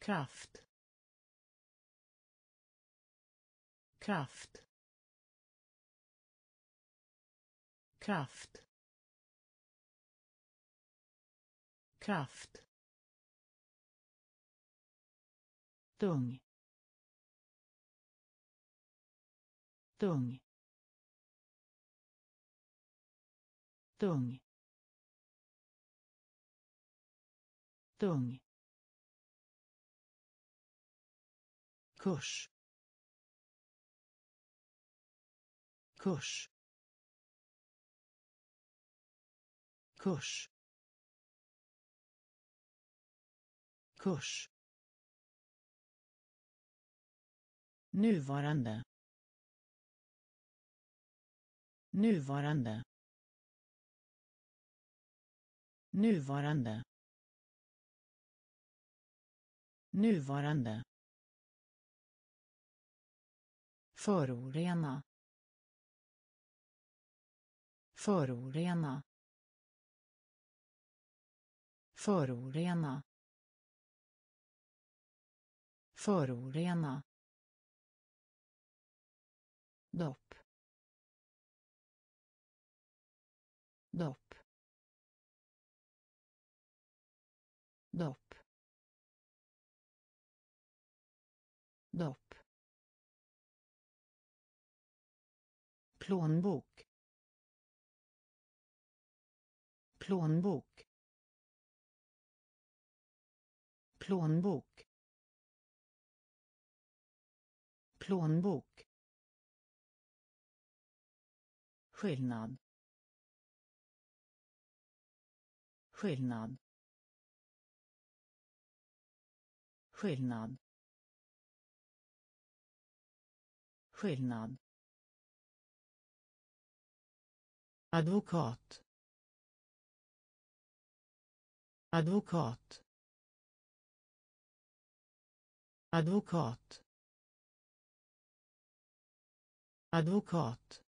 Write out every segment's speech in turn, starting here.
kraft. Kraft. Kraft. Kraft. Tung. Tung. Tung. Tung kurs. Kurs. Kurs. Kurs. Nuvarande. Nuvarande. Nuvarande. Nuvarande. Förorena. Förorena. Förorena. Förorena. dopp dopp plånbok. Plånbok. Plånbok. Plånbok. Skillnad. Skillnad. Skillnad. Skillnad. Advokat. Advokat. Advokat. Advokat.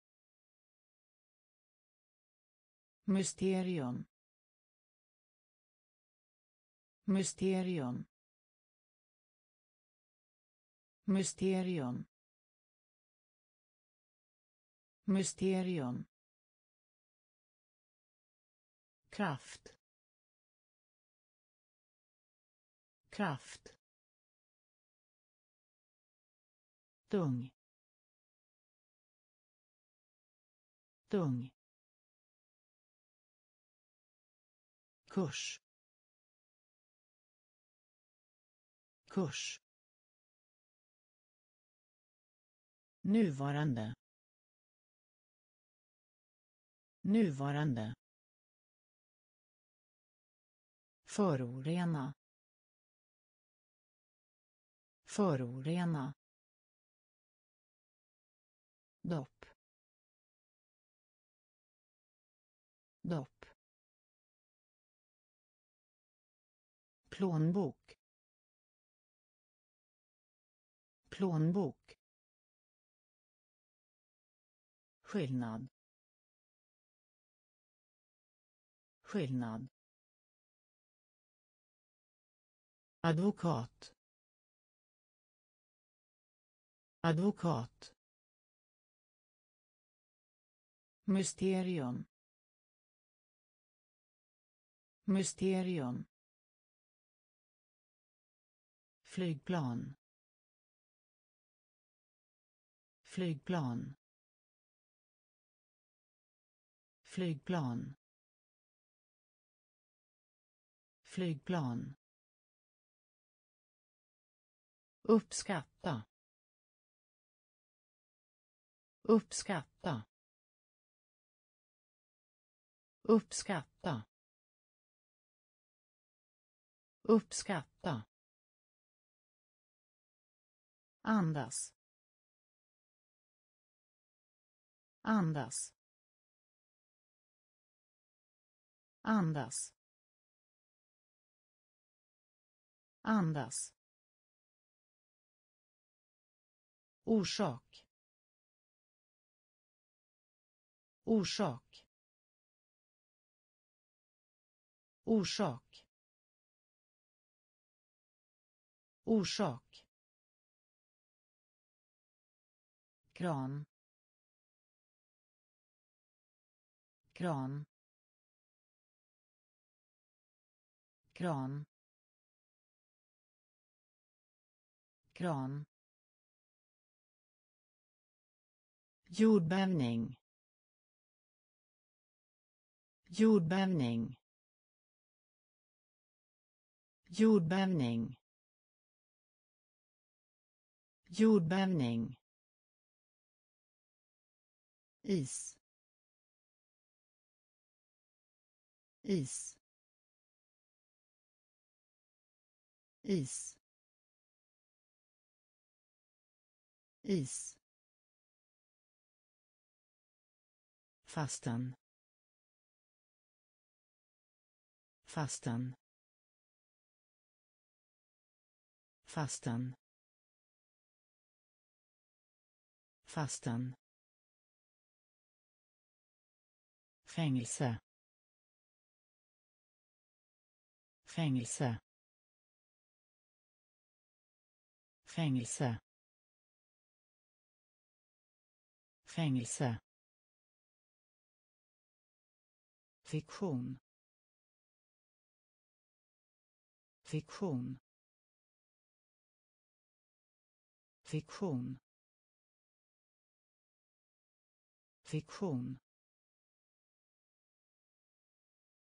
Mysterium. Mysterium. Mysterium. Mysterium kraft. Kraft. Tung. Tung. Kurs. Kurs. Nuvarande. Nuvarande. Förorena. Förorena. dopp. Dopp. Plånbok. Plånbok. Skillnad. Skillnad. Advokat. Advokat. Mysterium. Mysterium. Flygplan. Flygplan. Flygplan. Flygplan. Uppskatta. Uppskatta. Uppskatta. Uppskatta. Andas. Andas. Andas. Andas. Orsak. Orsak. Orsak. Orsak. Kran. Kran. Kran. Kran. Jordbävning. Jordbävning. Jordbävning. Jordbävning. Is. Is. Is. Is. Fastan fastan fastan fastan fängelse. Fängelse. Fängelse. Fängelse. Fiktion. Fiktion. Fiktion. Fiktion.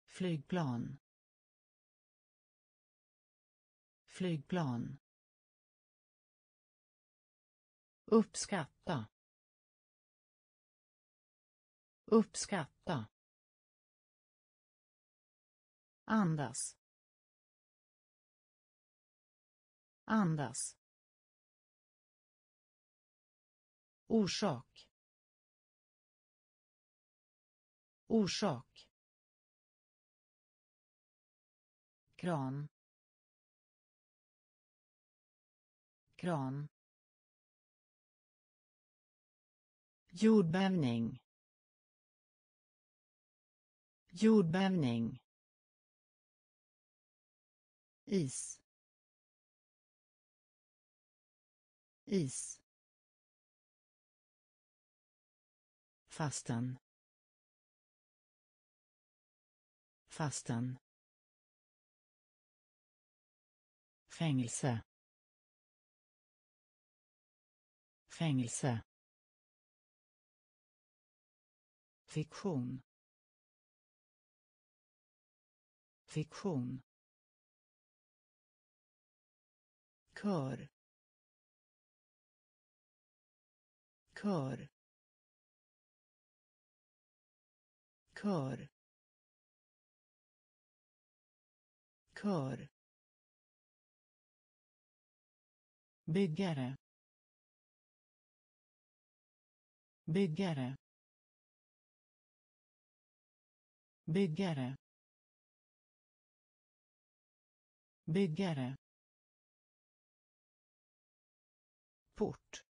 Flygplan. Flygplan. Uppskatta. Uppskatta. Andas. Andas. Orsak. Orsak. Kran. Kran. Jordbävning. Jordbävning is. Is. Fastan fastan fängelse. Fängelse. Fiktion. Fiktion. Kör. Kör. Kör. Kör. Byggare. Byggare. Byggare. Byggare. Port.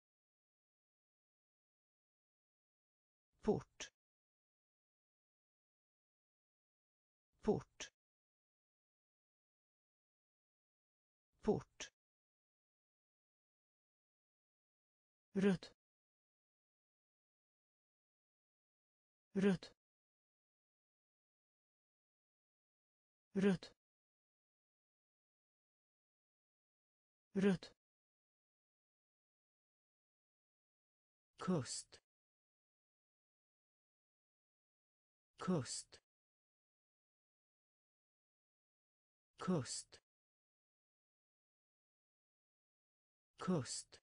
Port. Port. Port. Rött rött rött rött kust. Kust. Kust. Kust.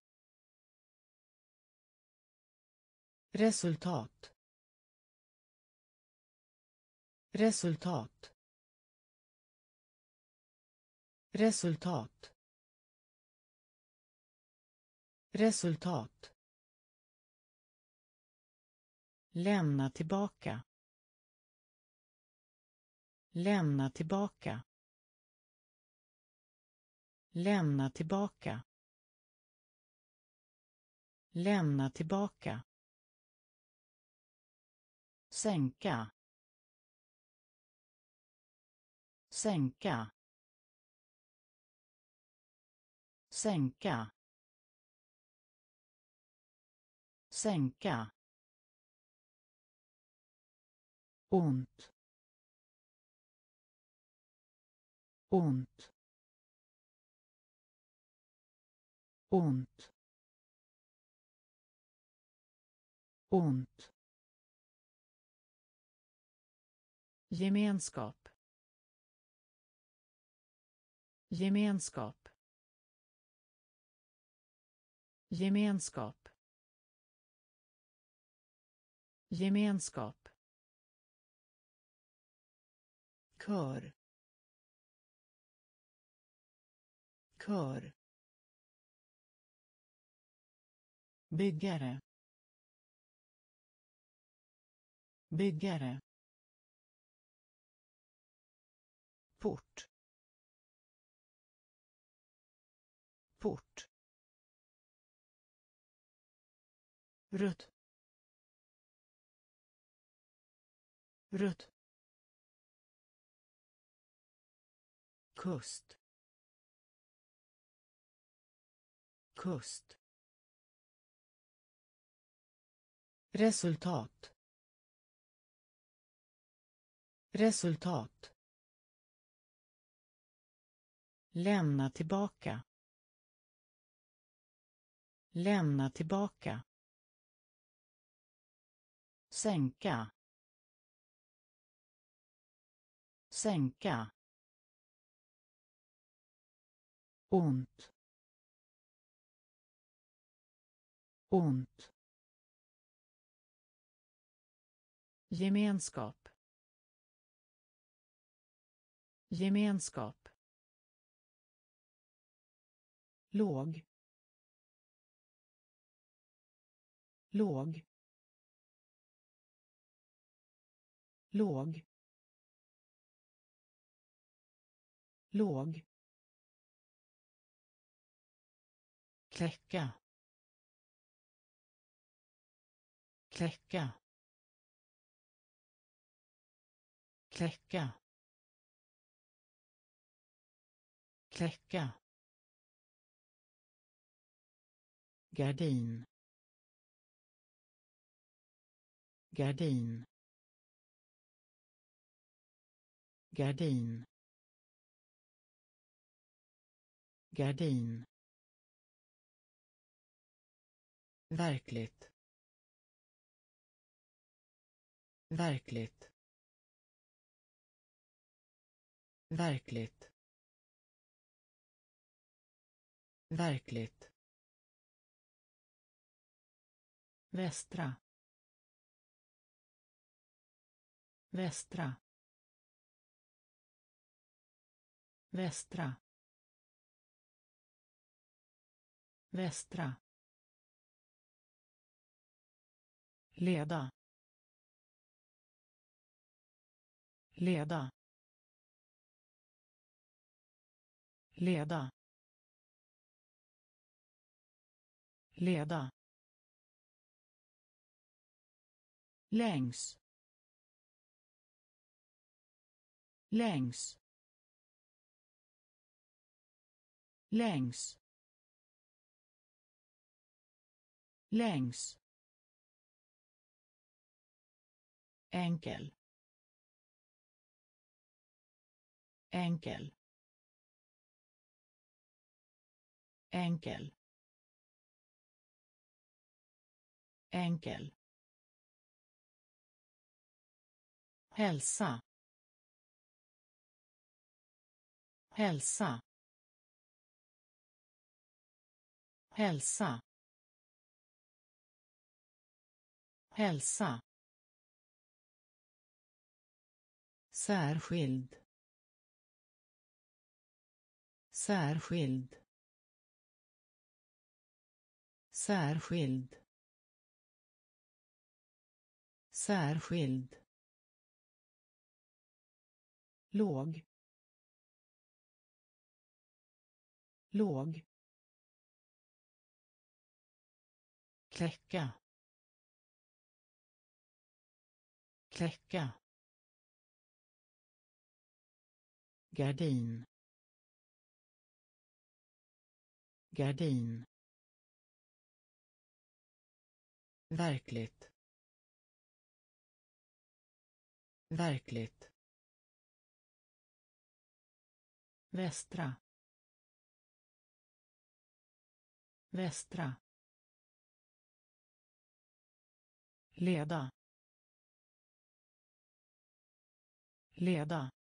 Resultat. Resultat. Resultat. Resultat lämna tillbaka. Lämna tillbaka. Lämna tillbaka. Lämna tillbaka. Sänka. Sänka. Sänka. Sänka. Ont. ont. ont. ont. Gemenskap. Gemenskap. Gemenskap. Gemenskap. Kör. Kör. Byggare. Byggare. Port. Port. Rött rött kust. Kust. Resultat. Resultat. Lämna tillbaka. Lämna tillbaka. Sänka. Sänka. Ont. ont. gemenskap. gemenskap. låg. låg. låg. låg. Kläcka. Kläcka. Kläcka. Kläcka. Gardin. Gardin. Gardin. Gardin. Verkligt. Verkligt. Verkligt. Verkligt. Västra. Västra. Västra. Västra. Leda leda leda leda. Längs. Längs. Längs. Längs. Enkel. Enkel. Enkel. Enkel. Hälsa. Hälsa. Hälsa. Hälsa. Särskild. Särskild. Särskild. Särskild. Låg. Låg. Kläcka. Kläcka. Gardin Gardin. Verkligt. Verkligt. Västra. Västra. Leda. Leda.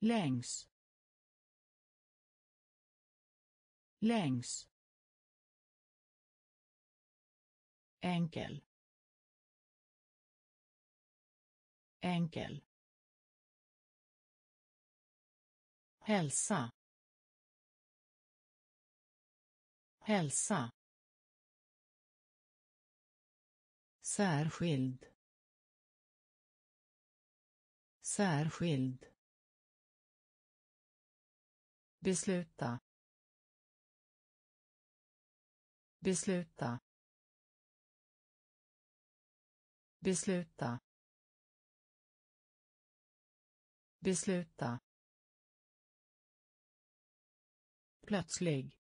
Längs. Längs. Enkel. Enkel. Hälsa. Hälsa. Särskild. Särskild besluta. Besluta. Besluta. Besluta. Plötslig.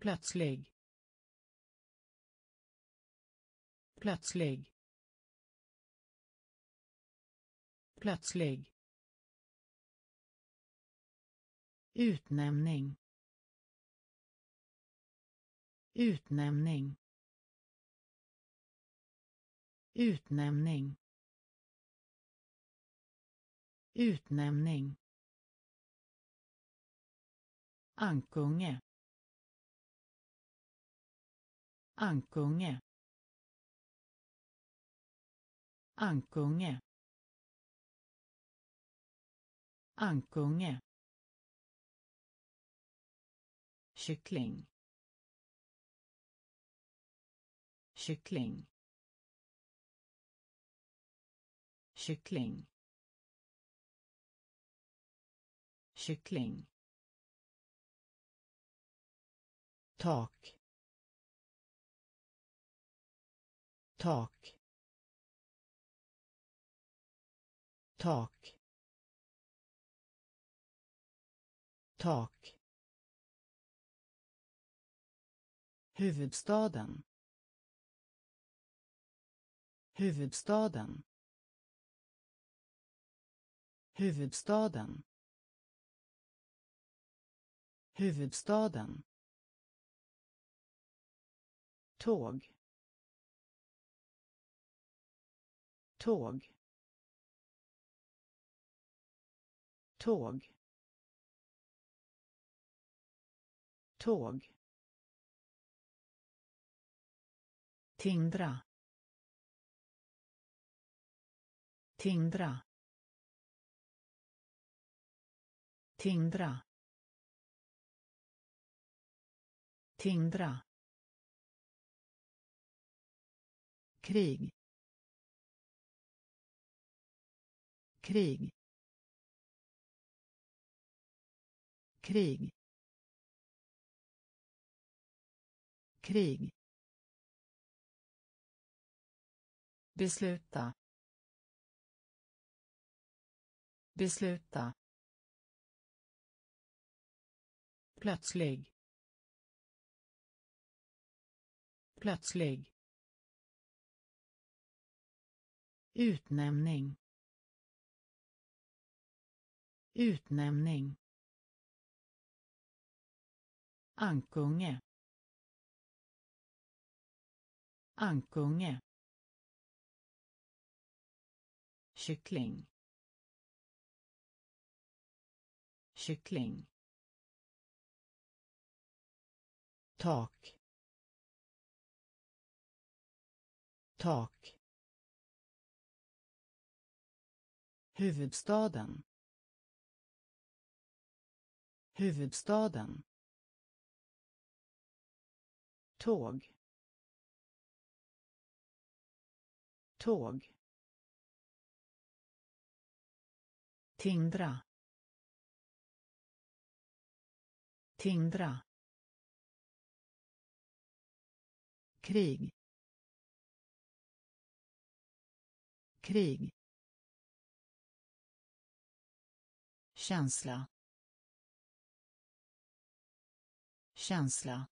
Plötslig. Plötslig. Plötslig. Utnämning utnämning utnämning utnämning Ankunge. Ankunge. Ankunge. Ankunge. Kyckling. Kyckling. Kyckling. Kyckling. Tak. Tak. Tak. Tak huvudstaden. Huvudstaden. Huvudstaden. Huvudstaden. Tåg. Tåg. Tåg. Tåg. Tindra. Tindra. Tindra. Tindra. krig krig krig krig besluta. Besluta. Plötslig. Plötslig. Utnämning. Utnämning. Ankunge. Ankunge. Kyckling. Kyckling. Tak. Tak. Huvudstaden. Huvudstaden. Tåg. Tåg. Tindra. Tindra. Krig. Krig. känsla känsla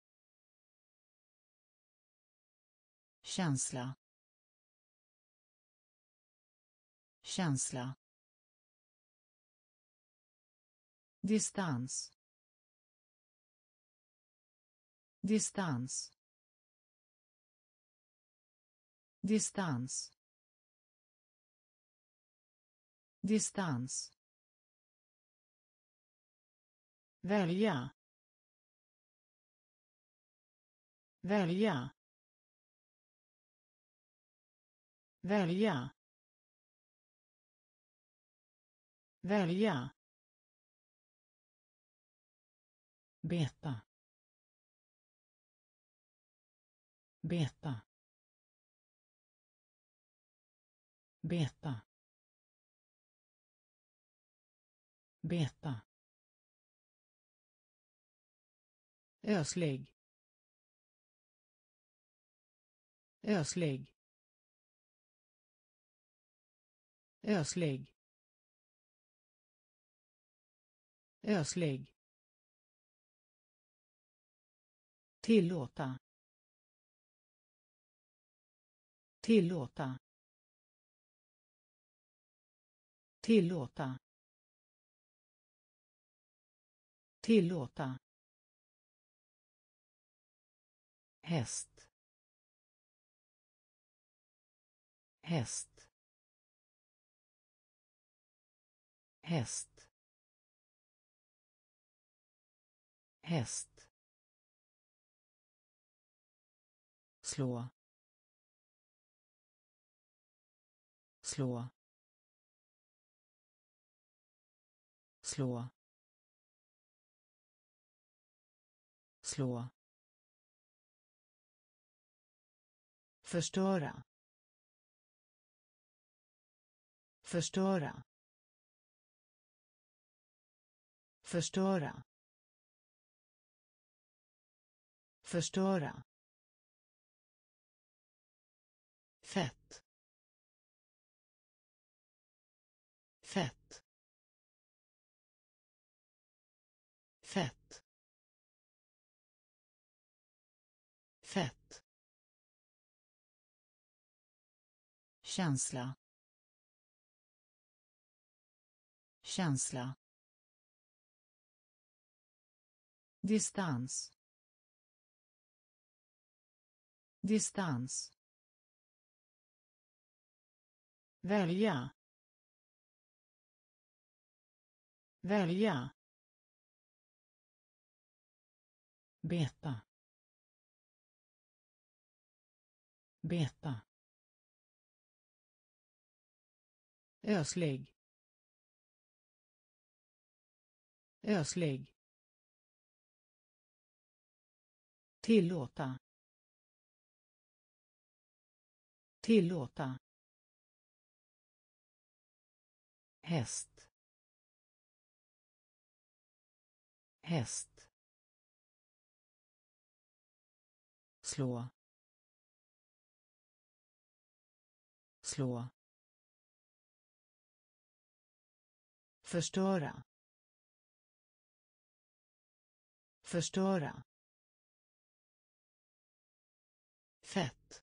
känsla känsla distans. Distans. Distans. Distans. Välja. Välja. Välja. Välja. Beta. Beta. Beta. Beta. Öslig. Öslig. Öslig. Öslig. Tillåta. Tillåta. Tillåta. Tillåta. Häst. Häst. Häst. Häst. Slå. Slå. Slå. Slå. Förstöra. Förstöra. Förstöra. Förstöra. Känsla. Känsla. Distans. Distans. Välja. Välja. Beta. Beta. Öslig. Öslig. Tillåta. Tillåta. Häst. Häst. Slå. Slå. Förstöra förstöra fett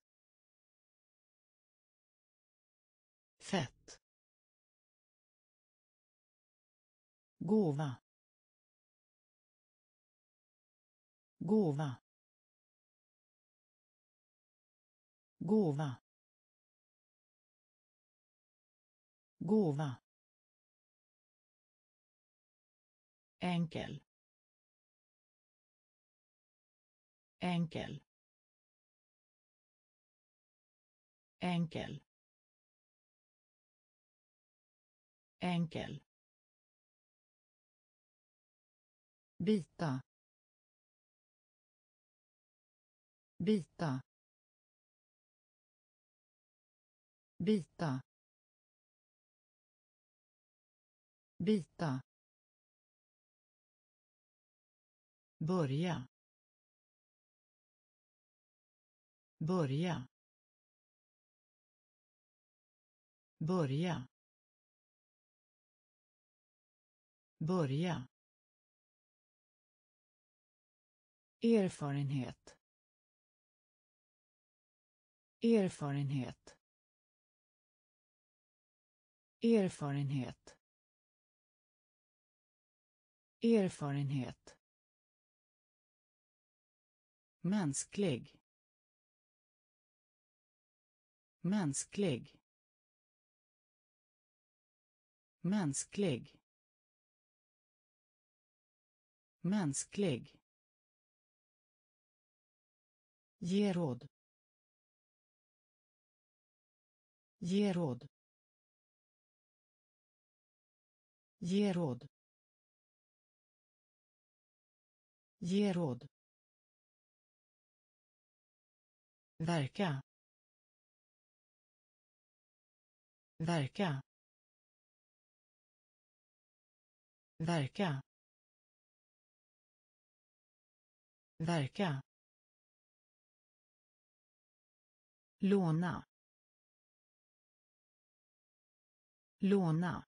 fett gåva gåva gåva gåva. Enkel. Enkel. Enkel. Enkel. Bita bita bita bita börja. Börja. Börja. Börja. Erfarenhet. Erfarenhet. Erfarenhet. Erfarenhet mänsklig. Mänsklig. Mänsklig. Mänsklig. Ge råd. Ge råd. Ge råd. Ge råd. Verka. Verka. Verka. Verka. Låna. Låna.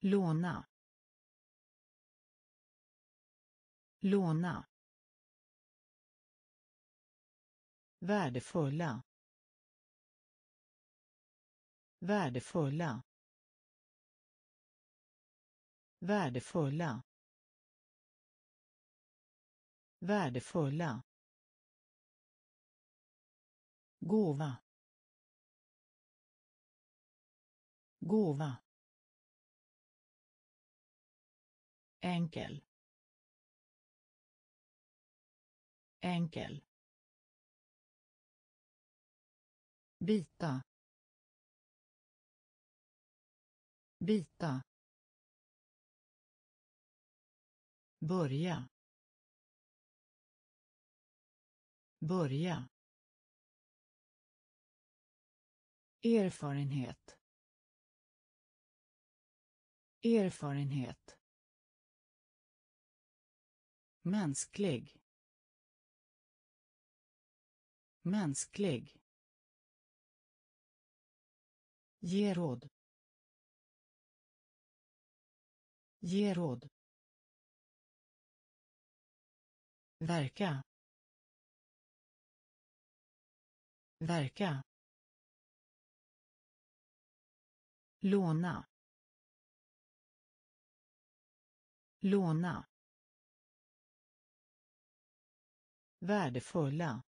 Låna. Låna. Värdefulla. Värdefulla. Värdefulla. Värdefulla. Gåva. Gåva. Enkel. Enkel. Bita bita börja. Börja. Erfarenhet. Erfarenhet. Mänsklig. Mänsklig. Ge råd. Ge råd. Verka. Verka. Låna. Låna. Värdefulla.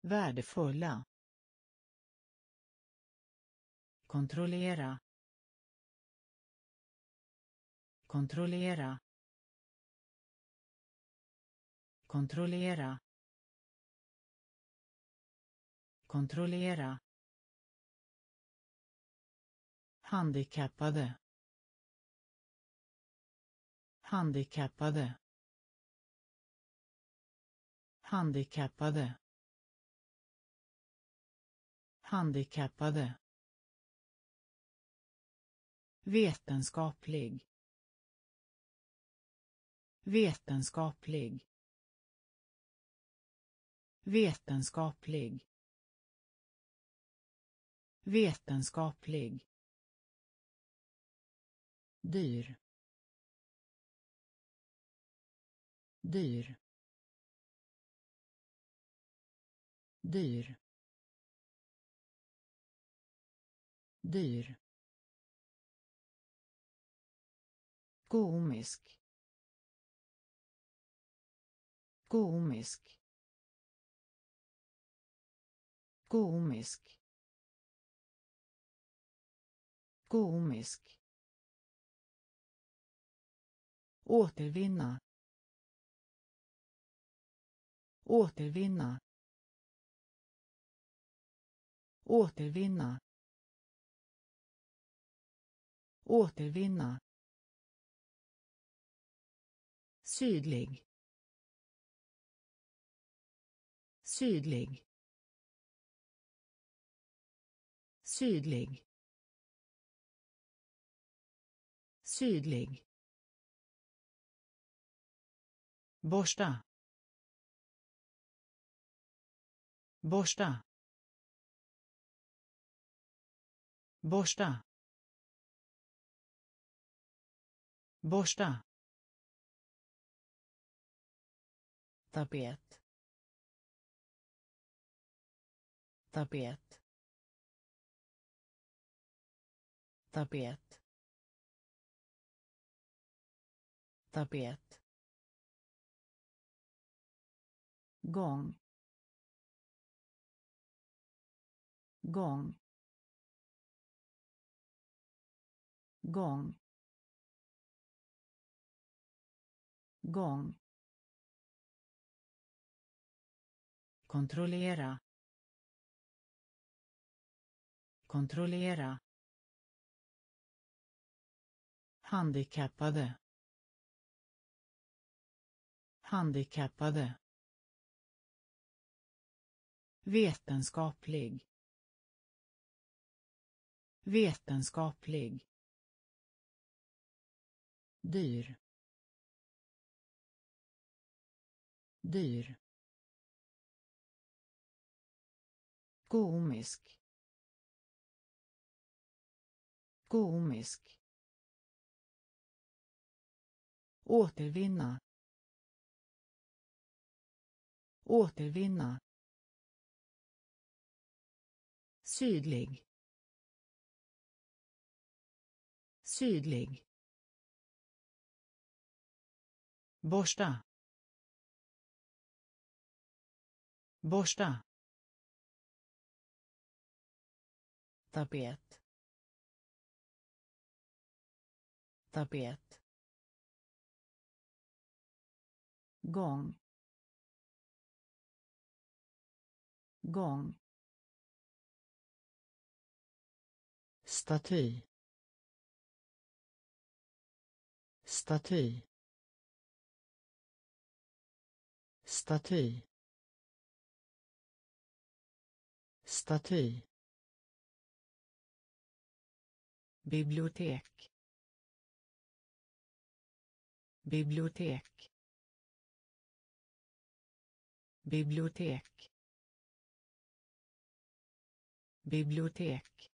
Värdefulla kontrollera kontrollera kontrollera kontrollera. Handikappade. Handikappade. Handikappade. Handikappade vetenskaplig. Vetenskaplig. Vetenskaplig. Vetenskaplig. Dyr. Dyr. Dyr. Dyr. Komisk. Komisk. Komisk. Komisk. Återvinna. Återvinna. Återvinna. Återvinna sydlig. Sydlig. Sydlig. Sydlig. Borsta. Borsta. Borsta. Borsta. Tapet. Tapet. Tapet. Tapet. Gång. Gång. Gång. Gång. Kontrollera kontrollera handikappade handikappade vetenskaplig vetenskaplig dyr dyr. Komisk. Komisk. Återvinna. Återvinna. Sydlig. Sydlig. Borsta. Borsta. Tapet. Tapet. Gång. Gång. Staty. Staty. Staty. Staty. Bibliotek. Bibliotek. Bibliotek. Bibliotek.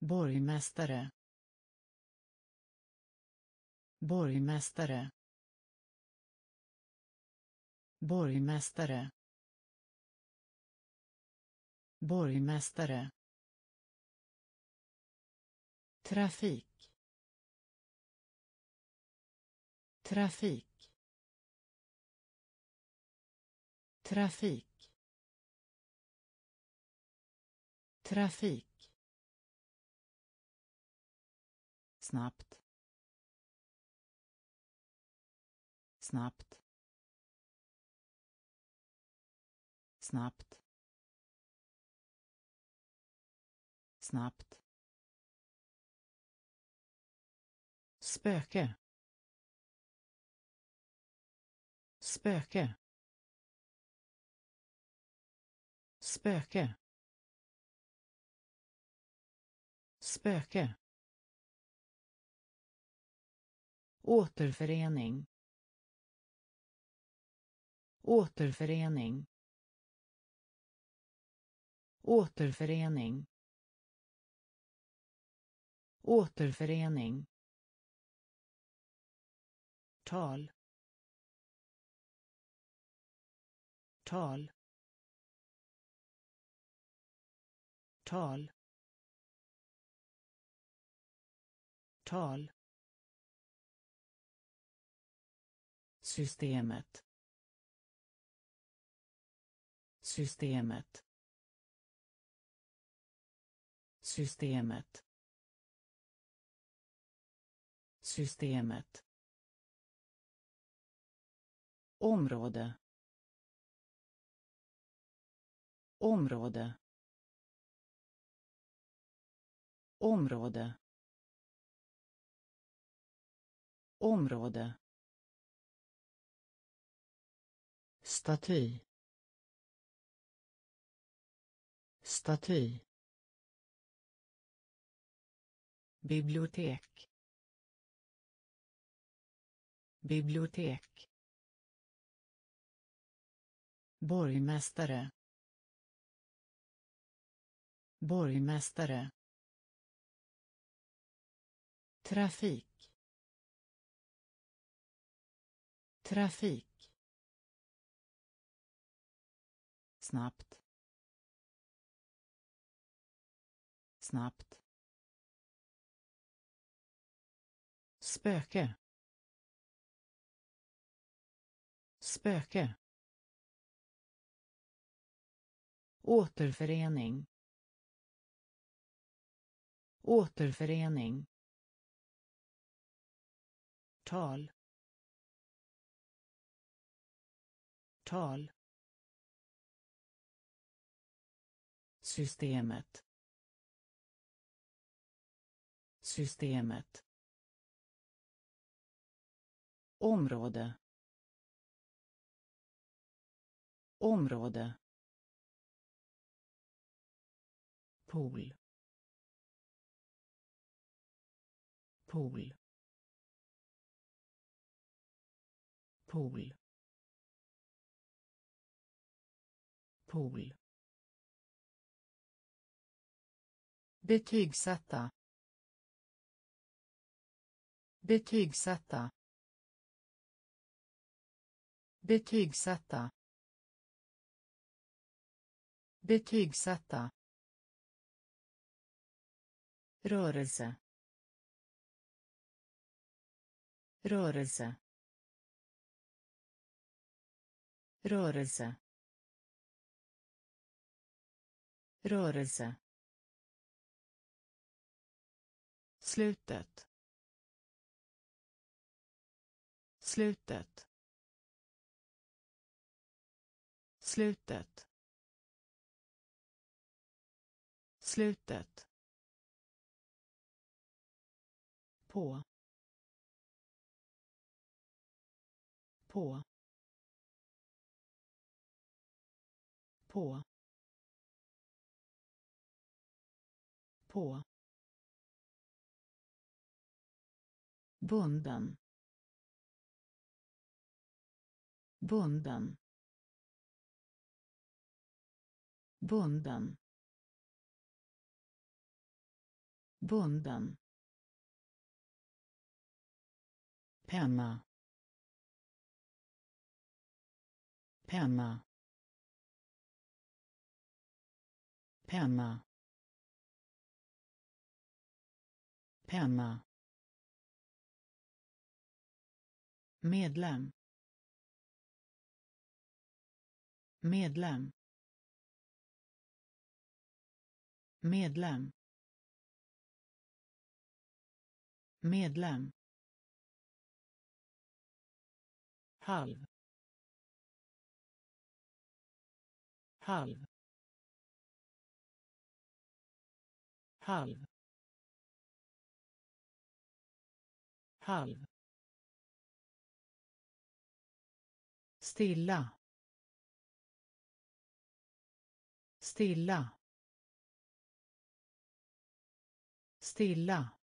Borgmästare. Borgmästare. Borgmästare. Borgmästare trafik. Trafik. Trafik. Trafik. Snabbt. Snabbt. Snabbt. Snabbt. Spöke. Spöke. Spöke. Spöke. Återförening. Återförening. Återförening. Återförening tal. Tal. Tal. Tal. Systemet. Systemet. Systemet. Systemet område. Område. Område. Område. Staty. Staty. Bibliotek. Bibliotek borgmästare borgmästare trafik trafik snabbt snabbt spöke spöke. Återförening. Återförening. Tal. Tal. Systemet. Systemet. Område. Område. Pool. Pool. Pool. Pool. Betygsätta. Betygsätta. Betygsätta. Betygsätta rörelse. Rörelse. Rörelse. Rörelse. Slutet. Slutet. Slutet. Slutet. På på på på. Bunden. Bunden. Bunden. Bunden. Penna. Penna. Penna. Penna. Medlem. Medlem. Medlem. Medlem. Halv. Halv. Halv. Halv. Stilla. Stilla. Stilla.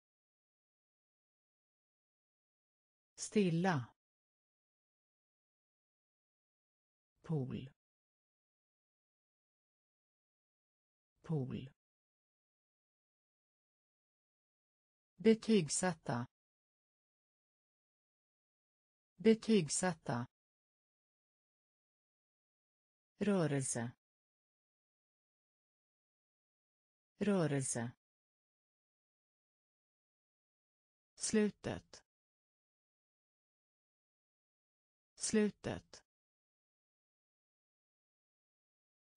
Stilla. Pool. Pool. Betygsätta. Betygsätta. Rörelse. Rörelse. Slutet. Slutet.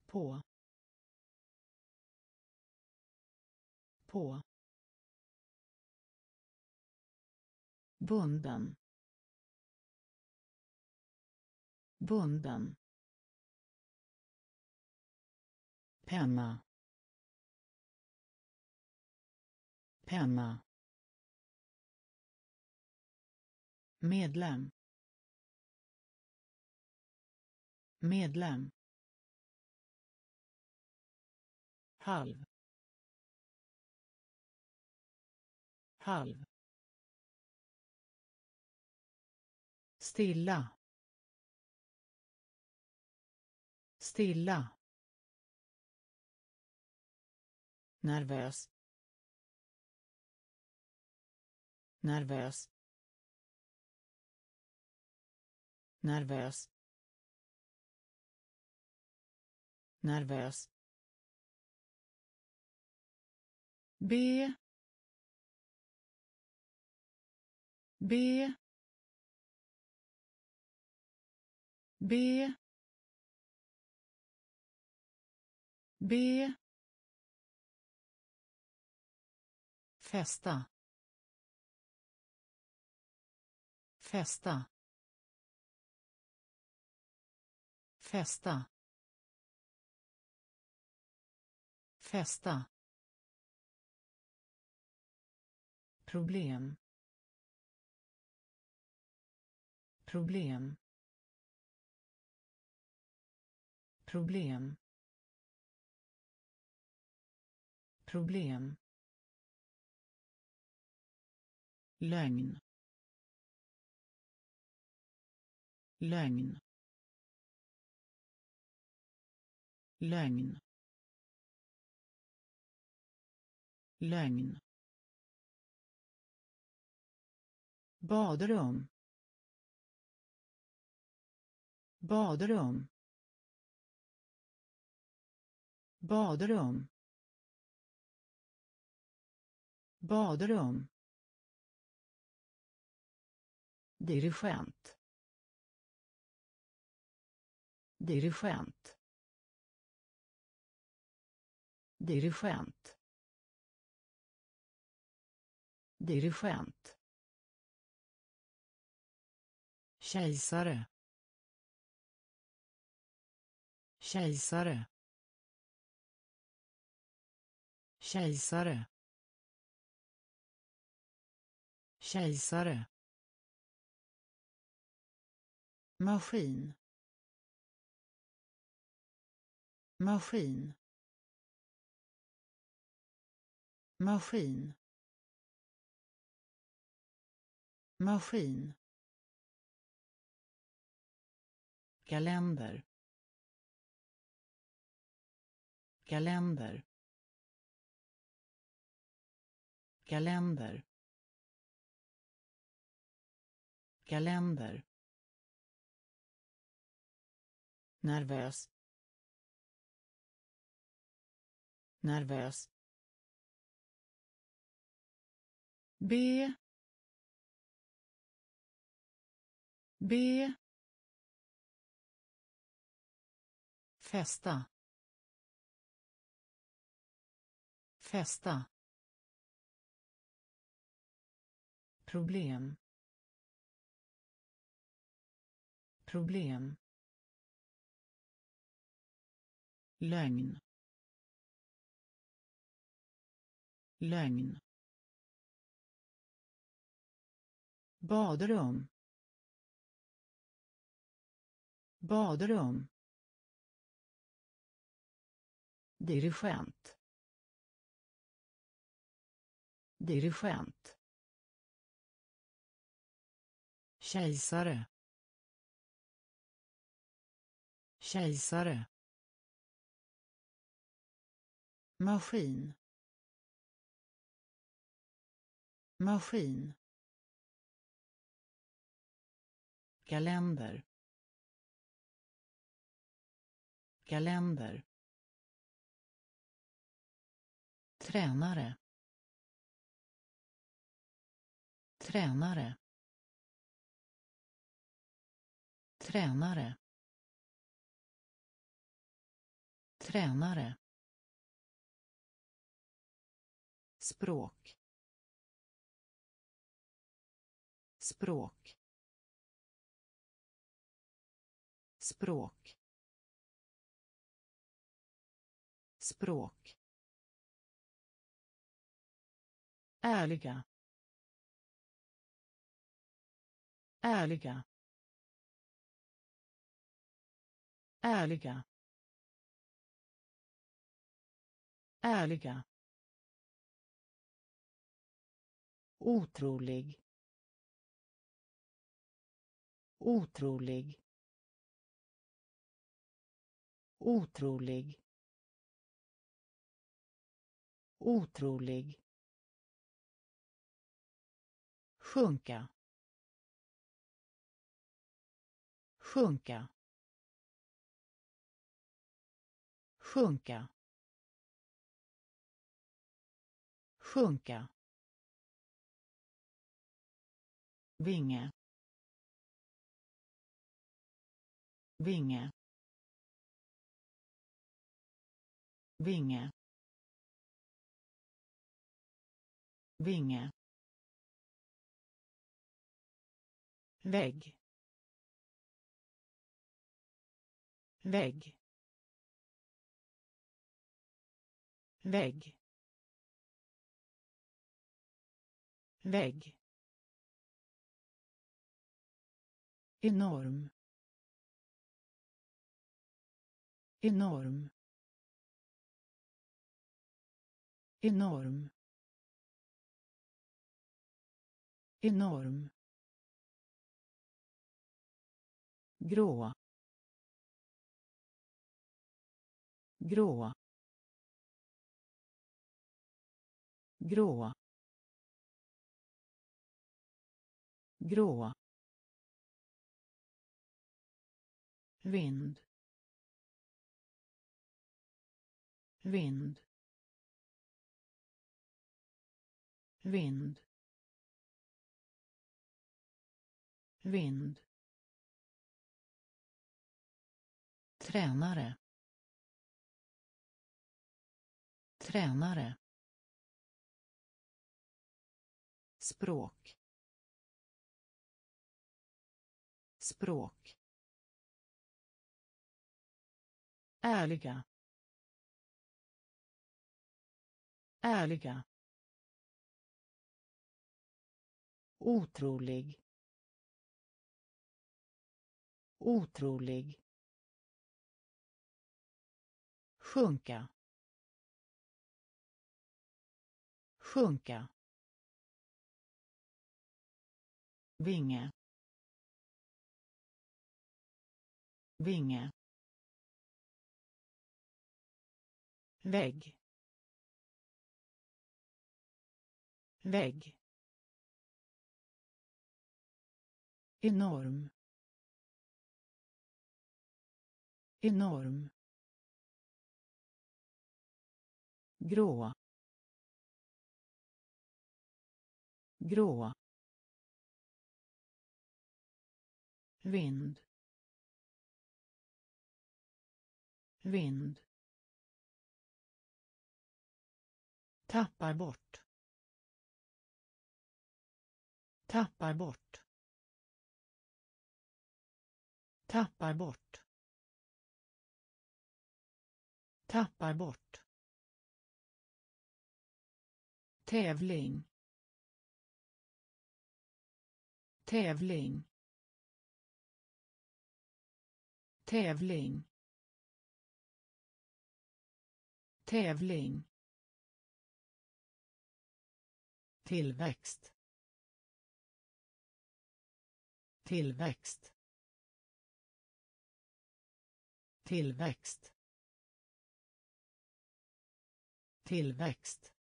På på bunden bunden penna penna medlem medlem. Halv. Halv. Stilla. Stilla. Nervös. Nervös. Nervös. Nervös. B B B B Fästa. Fästa. Fästa. Fästa. Problem. Problem. Problem. Problem. Lögn. Lögn. Lögn. Lögn. Badrum badrum badrum badrum dirigent. Dirigent. Dirigent. Dirigent. Kejsare. Kejsare. Kejsare. Kejsare. Maskin. Maskin. Maskin. Maskin. Kalender. Kalender. Kalender. Kalender. Nervös. Nervös. B. B. Fästa. Fästa. problem. Problem. Lögn. Lögn. Badrum. Badrum dirigent dirigent kejsare. Kejsare. Maskin. Maskin. Kalender. Kalender. Tränare. Tränare. Tränare. Tränare. Språk. Språk. Språk. Språk. Ärliga. Ärliga. Ärliga. Ärliga. Otrolig. Otrolig. Otrolig. Otrolig sjunka. Sjunka. Sjunka. Sjunka. Vinge. Vinge. Vinge. Vinge. Vägg. Vägg. Vägg. Vägg. Enorm. Enorm. Enorm. Enorm. Grå. Grå. Grå. Grå. Vind. Vind. Vind. Vind. Tränare. Tränare. Språk. Språk. Ärliga. Ärliga. Otrolig. Otrolig sjunka. Sjunka. Vinge. Vinge. Vägg. Vägg. Enorm. Enorm. Grå. Grå. Vind. Vind. Tappar bort. Tappar bort. Tappar bort. Tappar bort. Tävling. Tävling. Tävling. Tävling. Tillväxt. Tillväxt. Tillväxt. Tillväxt.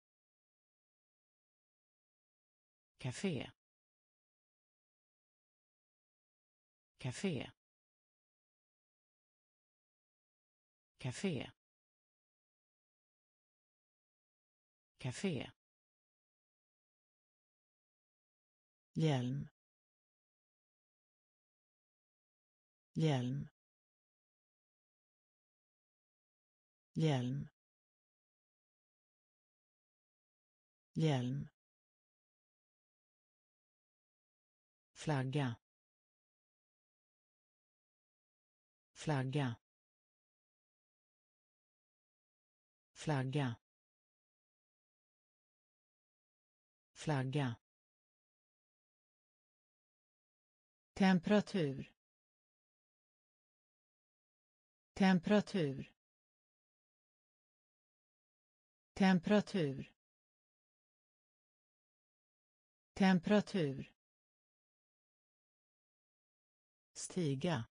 Café. Café. Café. Café. Hjälm. Hjälm. Hjälm. Hjälm. Flagga. Flagga. Flagga. Flagga. Temperatur. Temperatur. Temperatur. Temperatur. Stiga.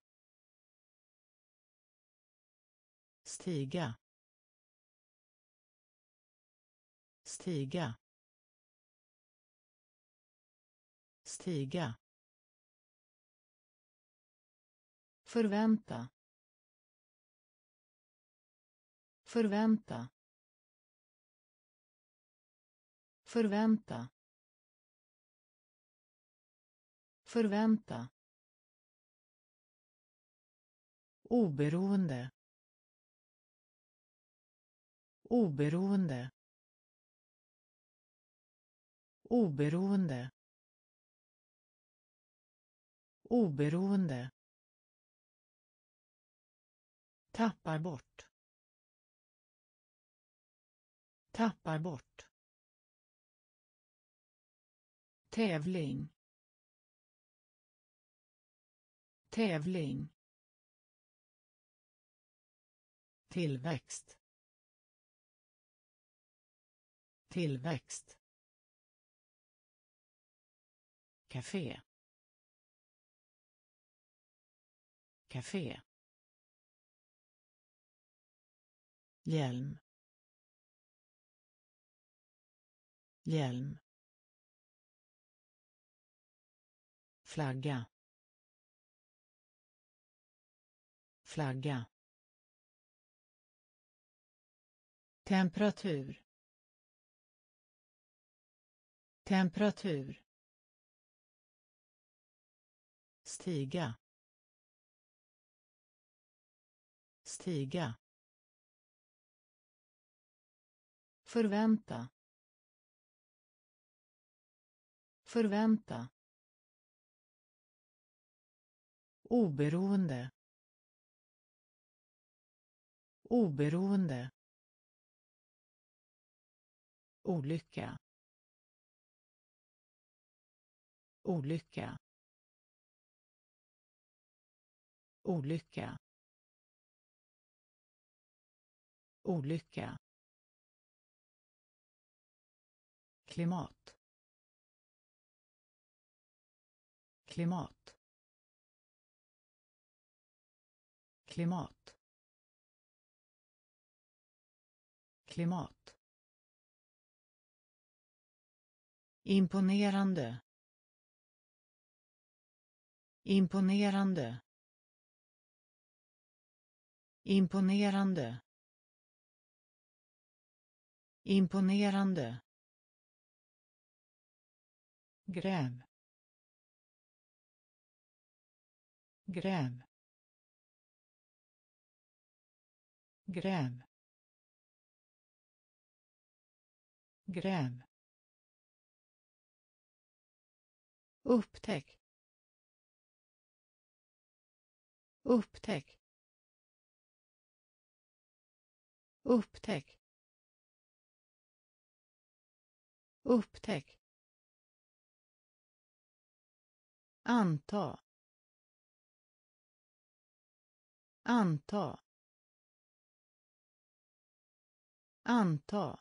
Stiga. Stiga. Stiga. Förvänta. Förvänta. Förvänta. Förvänta. Oberoende. Oberoende. Oberoende. Oberoende. Tappar bort. Tappar bort. Tävling. Tävling. Tillväxt. Tillväxt. Café. Café. Hjälm. Hjälm. Flagga. Flagga. Temperatur temperatur stiga stiga förvänta förvänta oberoende oberoende olycka. Olycka. Olycka. Olycka. Klimat. Klimat. Klimat. Klimat. Imponerande. Imponerande. Imponerande. Imponerande. Gräv. Gräv. Gräv. Gräv. Upptäck. Upptäck. Upptäck. Upptäck. Anta. Anta. Anta.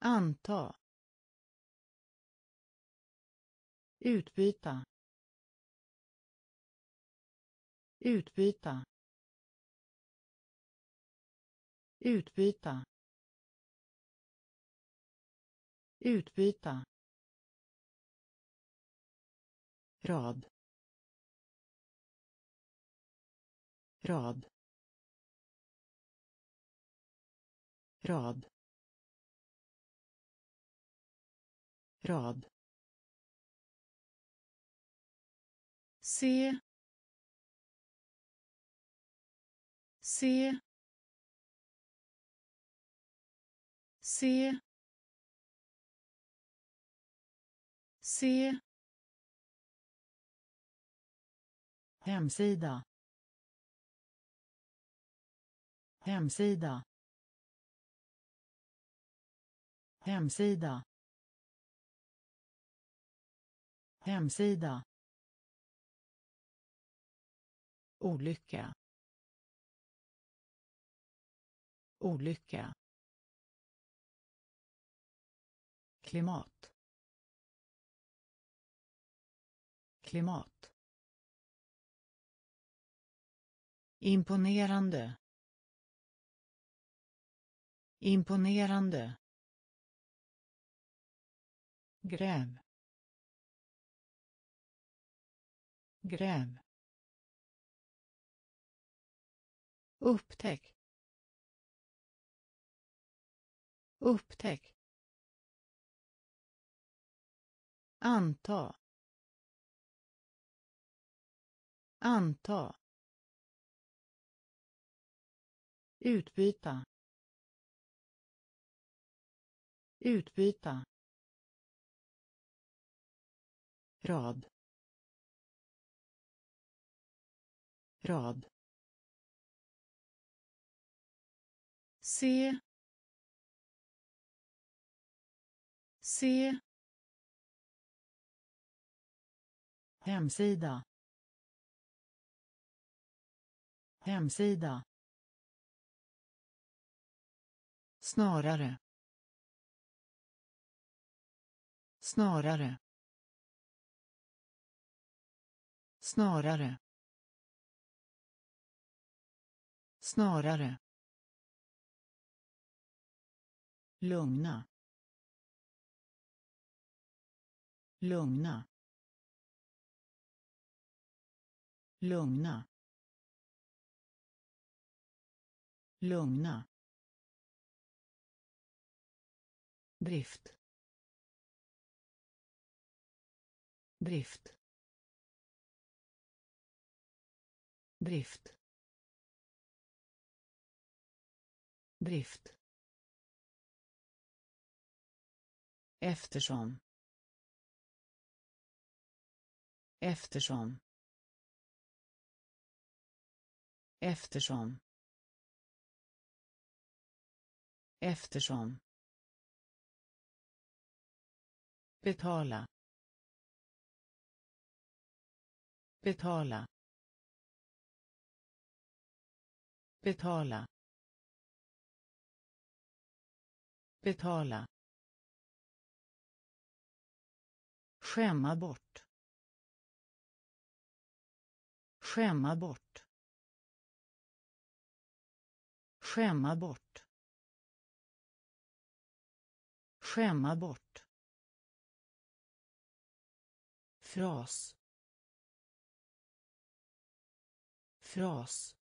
Anta. Utbyta. Utbyta. Utbyta. Utbyta. Rad. Rad. Rad. Rad. Se se se se hemsida. Hemsida. Hemsida. Hemsida. Olycka. Olycka. Klimat. Klimat. Imponerande. Imponerande. Gräv. Gräv. Upptäck. Upptäck. Anta. Anta. Utbyta. Utbyta. Rad. Rad. Se se hemsida. Hemsida. Snarare. Snarare. Snarare. Snarare. Lugna. Lugna. Lugna. Lugna. Drift. Drift. Drift. Drift. Eftersom. Eftersom. Eftersom. Eftersom. Betala. Betala. Betala. Betala. Skämma bort. Skämma bort. Skämma bort. Skämma bort. Fras. Fras.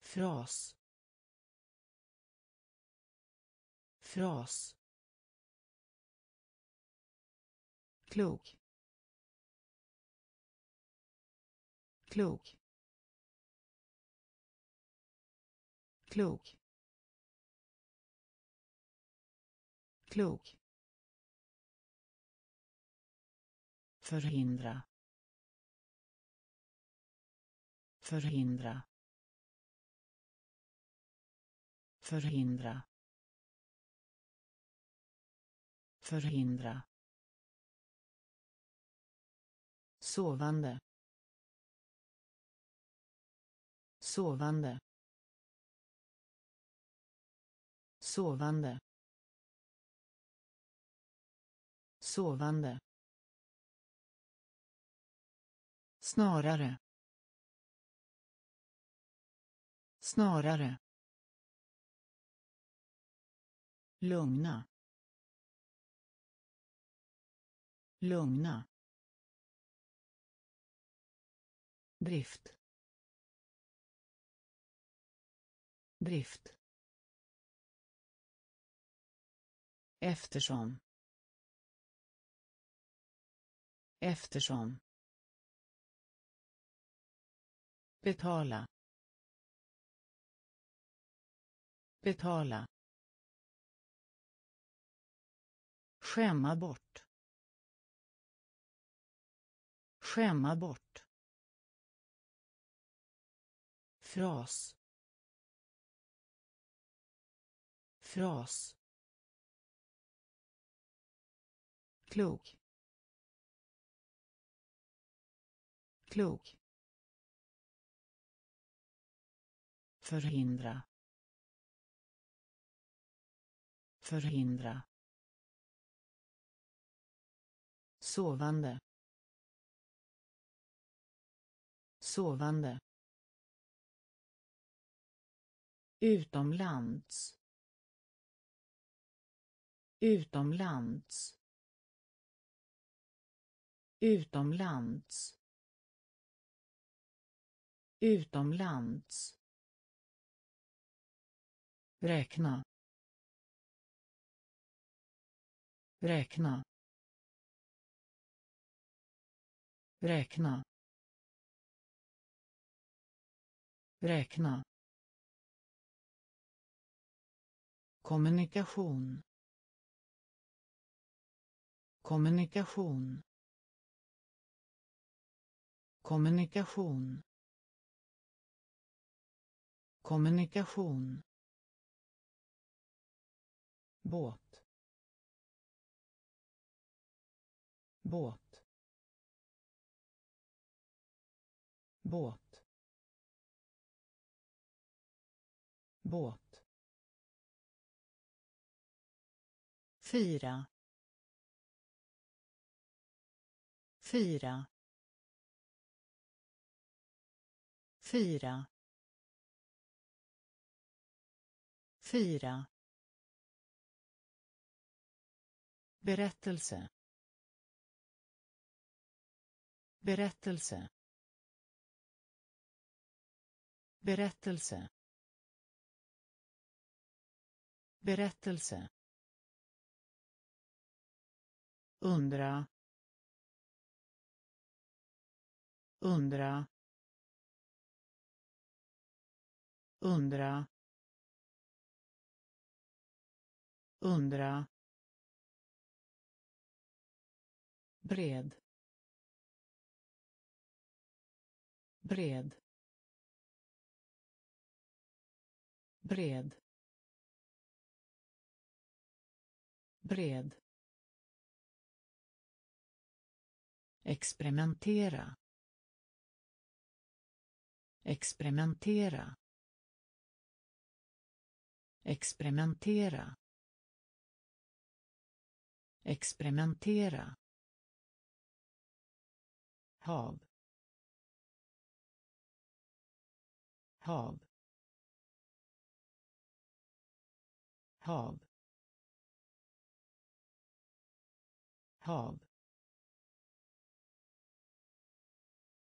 Fras. Fras. Klok. Klok. Klok. Klok. Förhindra. Förhindra. Förhindra. Förhindra. Sovande. Sovande. Sovande. Sovande. Snarare. Snarare. Lugna. Lugna. Drift. Drift. Eftersom. Eftersom. Betala. Betala. Skämma bort. Skämma bort fras. Fras. Klok. Klok. Förhindra. Förhindra. Sovande. Sovande. Utomlands. Utomlands. Utomlands. Utomlands. Räkna. Räkna. Räkna. Räkna. Kommunikation. Kommunikation. Kommunikation. Kommunikation. Båt. Båt. Båt. Båt. Fyra. Fyra. Fyra. Fyra. Berättelse. Berättelse. Berättelse. Berättelse undra undra undra undra. Bred. Bred. Bred. Bred. Experimentera. Experimentera. Experimentera. Experimentera. Hav. Hav. Hav. Hav.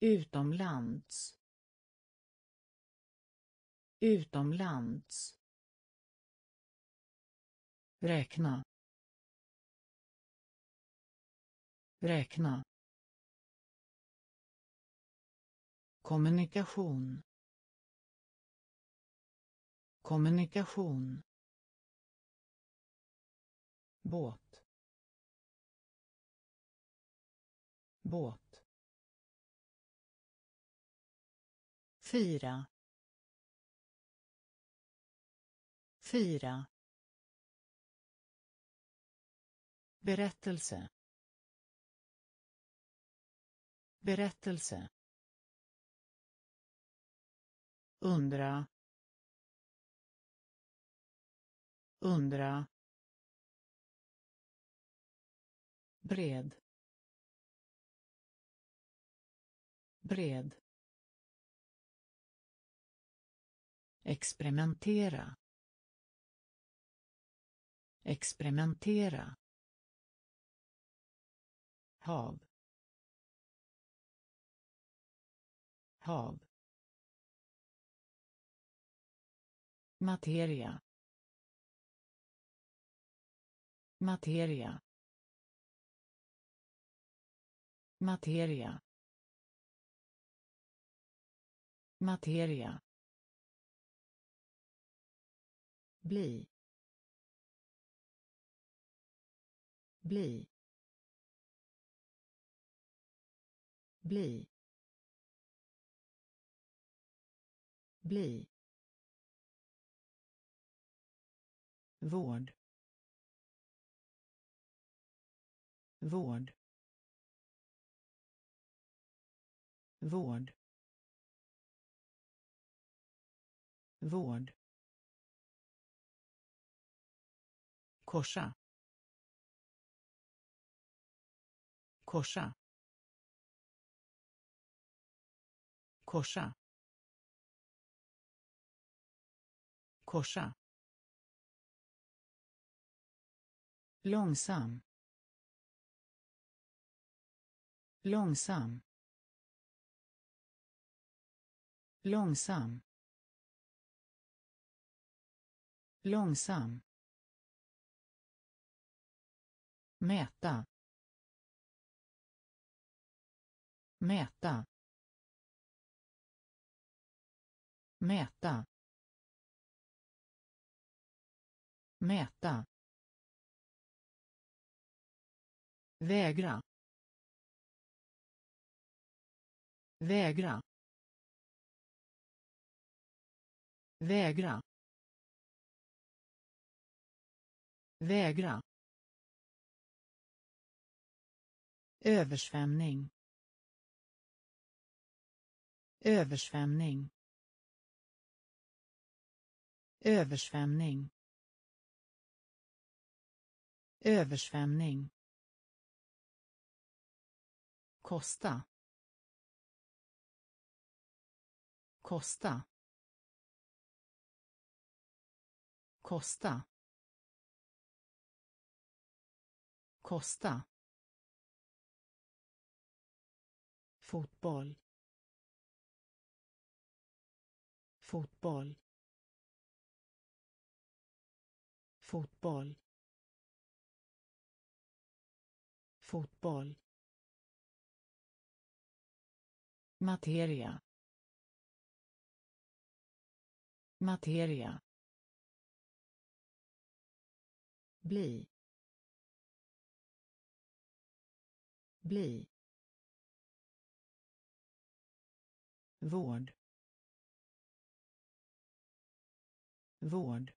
Utomlands. Utomlands. Räkna. Räkna. Kommunikation. Kommunikation. Båt. Båt. Fyra. Fyra. Berättelse. Berättelse. Undra. Undra. Bred. Bred. Experimentera. Experimentera. Hav. Hav. Materia. Materia. Materia. Materia. Bli. Bli. Bli. Bli. Vård. Vård. Vård. Vård. Korsa. Korsa. Korsa. Korsa. Långsam. Långsam. Långsam. Långsam. Mäta. Mäta. Mäta. Mäta. Vägra. Vägra. Vägra. Vägra. Översvämning. Översvämning. Översvämning. Översvämning. Kosta. Kosta. Kosta. Kosta. Fotboll. Fotboll. Fotboll. Fotboll. Materia. Materia. Bli. Bli. Vård. Vård.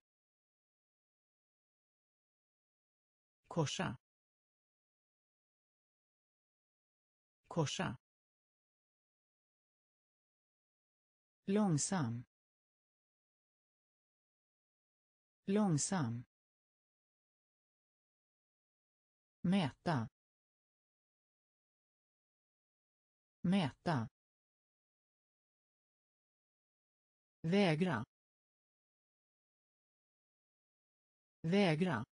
Korsa. Korsa. Långsam. Långsam. Mäta. Mäta. Vägra. Vägra.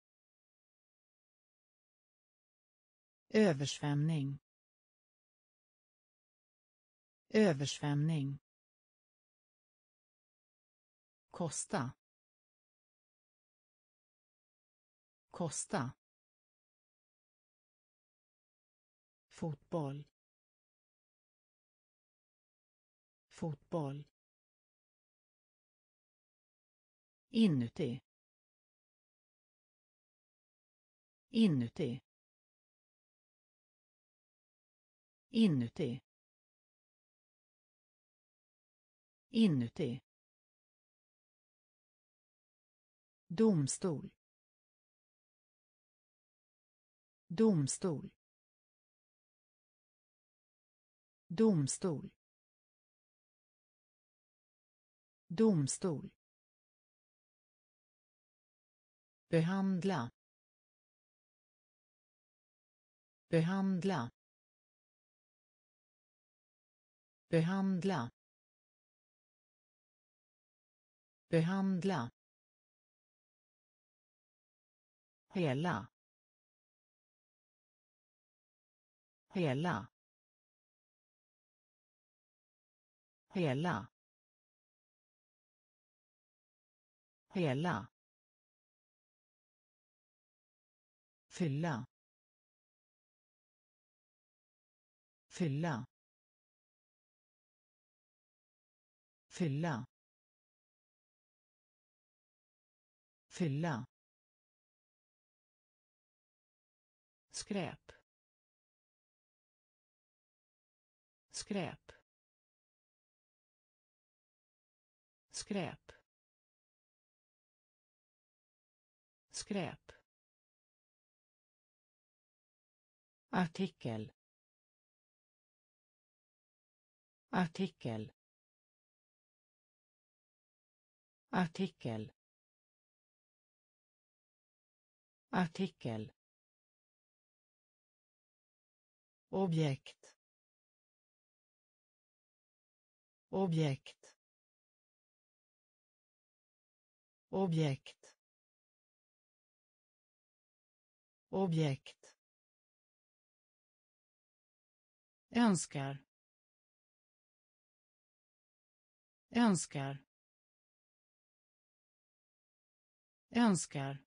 Översvämning. Översvämning. Kosta. Kosta. Fotboll. Fotboll. Inuti. Inuti. Inuti. Inuti. Domstol. Domstol. Domstol. Domstol. Behandla. Behandla. Behandla. Behandla. Hela. Hela. Hela. Hela. Fylla. Fylla. Fylla. Fylla. Skräp. Skräp. Skräp. Skräp. Artikel. Artikel. Artikel. Artikel. Objekt. Objekt. Objekt. Objekt. Önskar. Önskar. Önskar.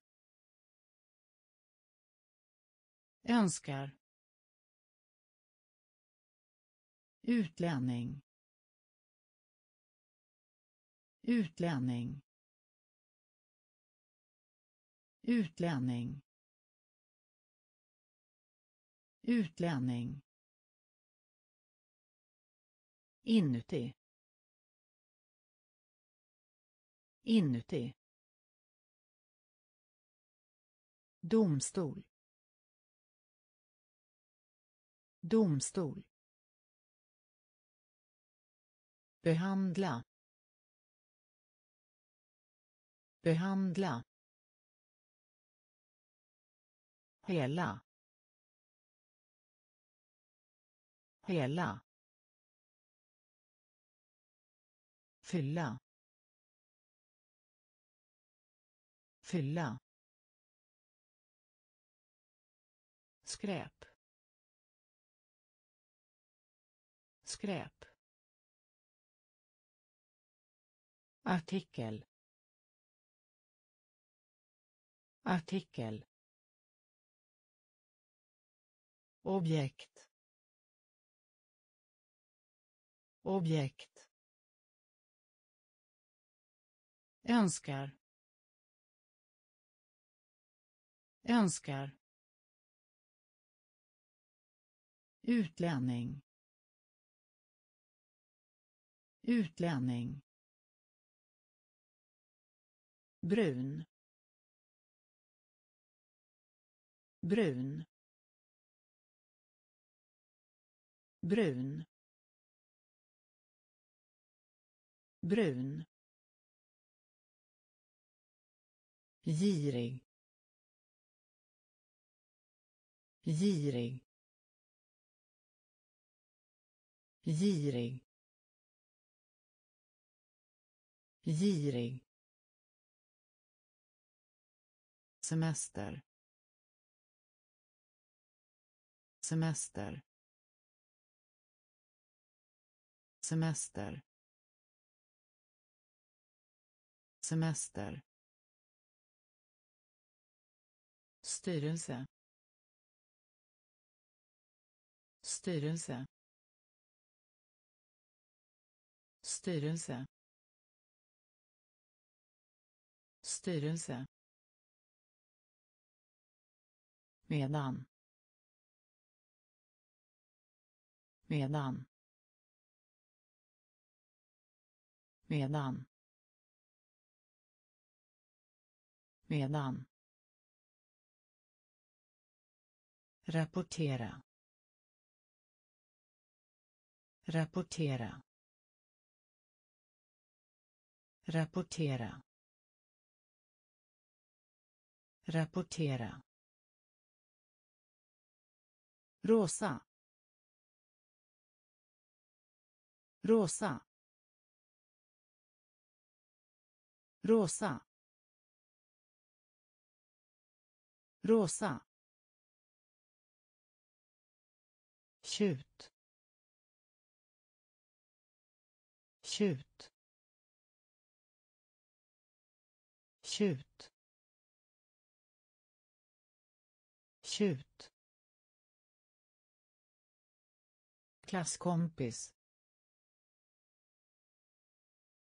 Önskar. Utlänning. Utlänning. Utlänning. Utlänning inuti. Inuti. Domstol. Domstol. Behandla. Behandla. Hela. Hela. Fylla. Fylla. Skräp. Skräp. Artikel. Artikel. Objekt. Objekt. Önskar. Önskar. Utlänning. Utlänning. Brun. Brun. Brun. Brun. Girig girig girig girig semester. Semester. Semester. Semester. Styrelse. Styrelse. Styrelse. Styrelse. Medan. Medan. Medan. Medan. Rapportera. Rapportera. Rapportera. Rapportera. Rosa. Rosa. Rosa. Rosa. Tjut. Tjut. Tjut. Tjut. Klasskompis.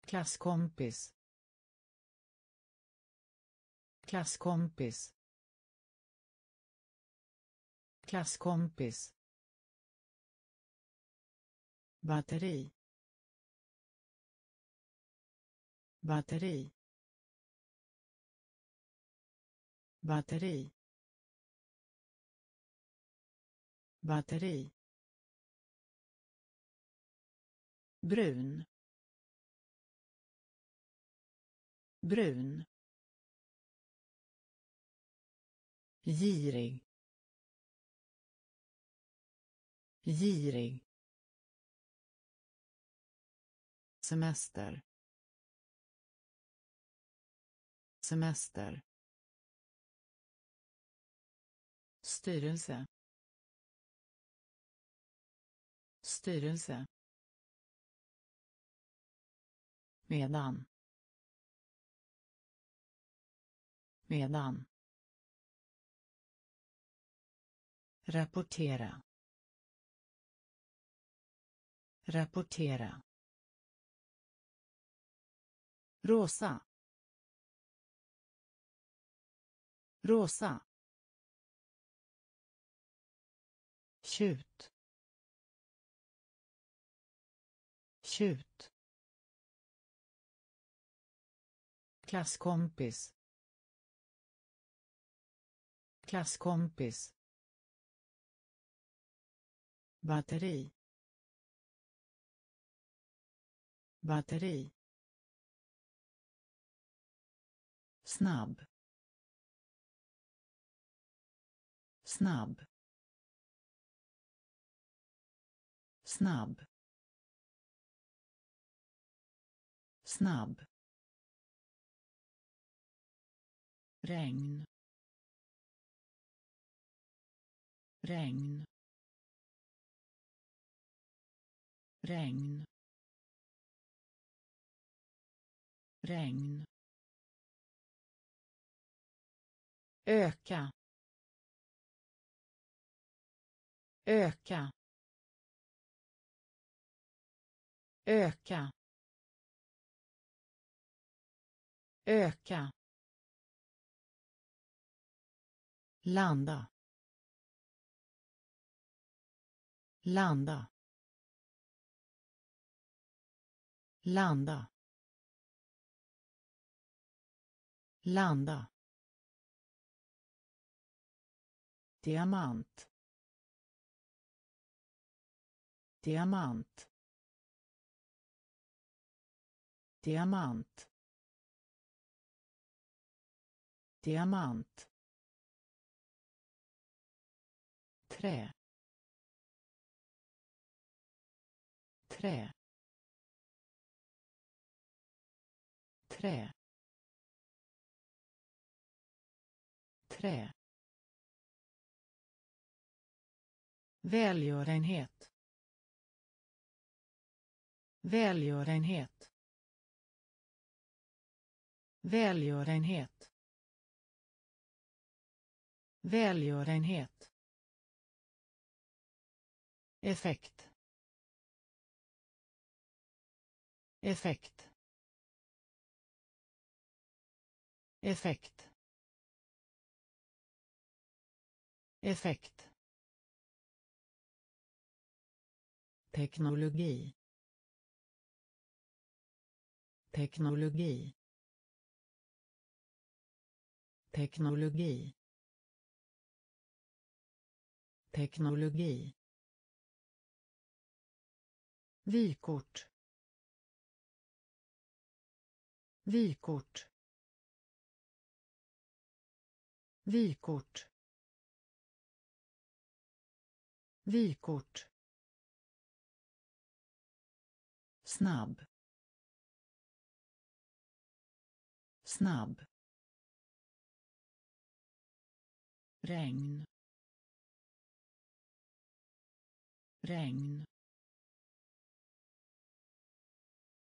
Klasskompis. Klasskompis. Klasskompis batteri batteri batteri batteri. Brun brun. Girig girig. Semester. Semester. Styrelse. Styrelse. Medan. Medan. Rapportera. Rapportera rosa. Rosa. Tjut. Tjut. Klasskompis. Klasskompis. Batteri. Batteri. Snabb. Snabb. Snabb. Snabb. Regn. Regn. Regn. Regn. Öka. Öka. Öka. Öka. Landa. Landa. Landa. Landa. Diamant. Diamant. Diamant. Diamant. Trä. Trä. Trä. Trä. Välgörenhet. Välgörenhet. Välgörenhet. Välgörenhet. Effekt. Effekt. Effekt. Effekt. Teknologi. Teknologi. Teknologi. Teknologi. Vykort. Vykort. Vykort. Vykort. Snabb. Snabb. Regn. Regn.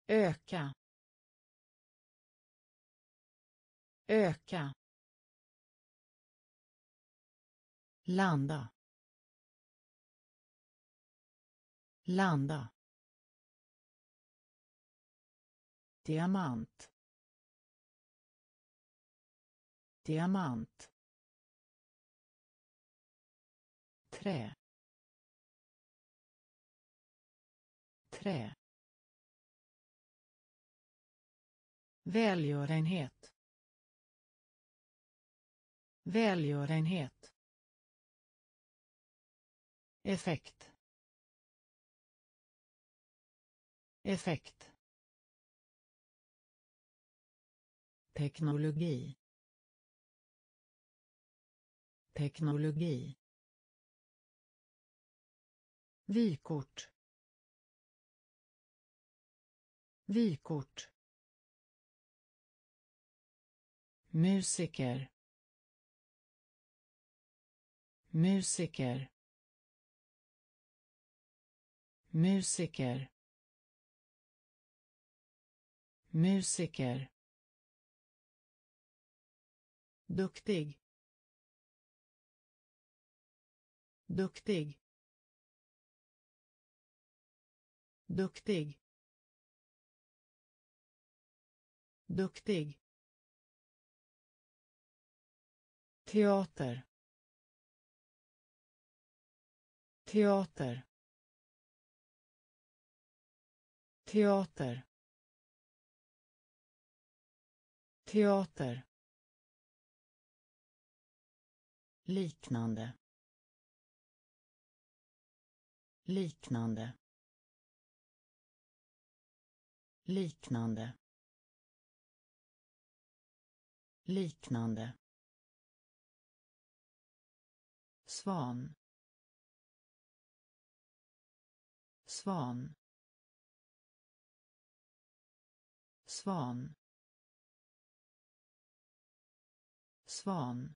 Öka. Öka. Landa. Landa. Diamant. Diamant. Trä. Trä. Välgörenhet. Välgörenhet. Effekt. Effekt. Teknologi. Teknologi. Vykort. Vykort. Musiker. Musiker. Musiker. Musiker duktig. Duktig. Duktig. Duktig. Teater. Teater. Teater. Teater. Liknande. Liknande. Liknande. Liknande. Svan. Svan. Svan. Svan.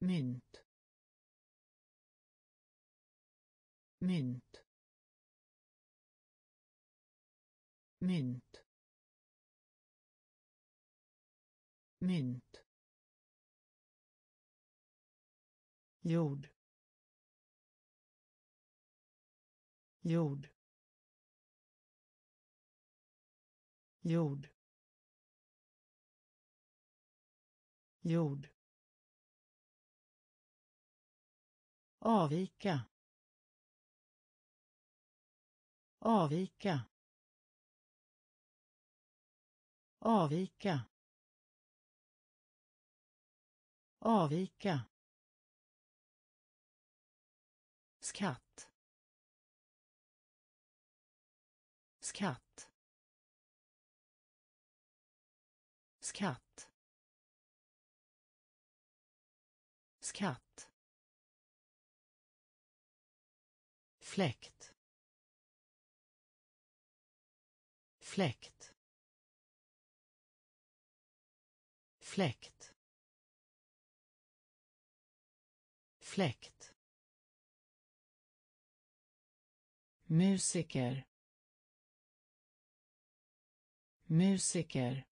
Mynt. Mynt. Mynt. Mynt. Jord. Jord. Jord. Jord. Avvika. Avvika. Avvika. Avvika. Skatt. Skatt. Skatt. Skatt. Fläkt. Fläkt. Fläkt. Fläkt. Musiker. Musiker.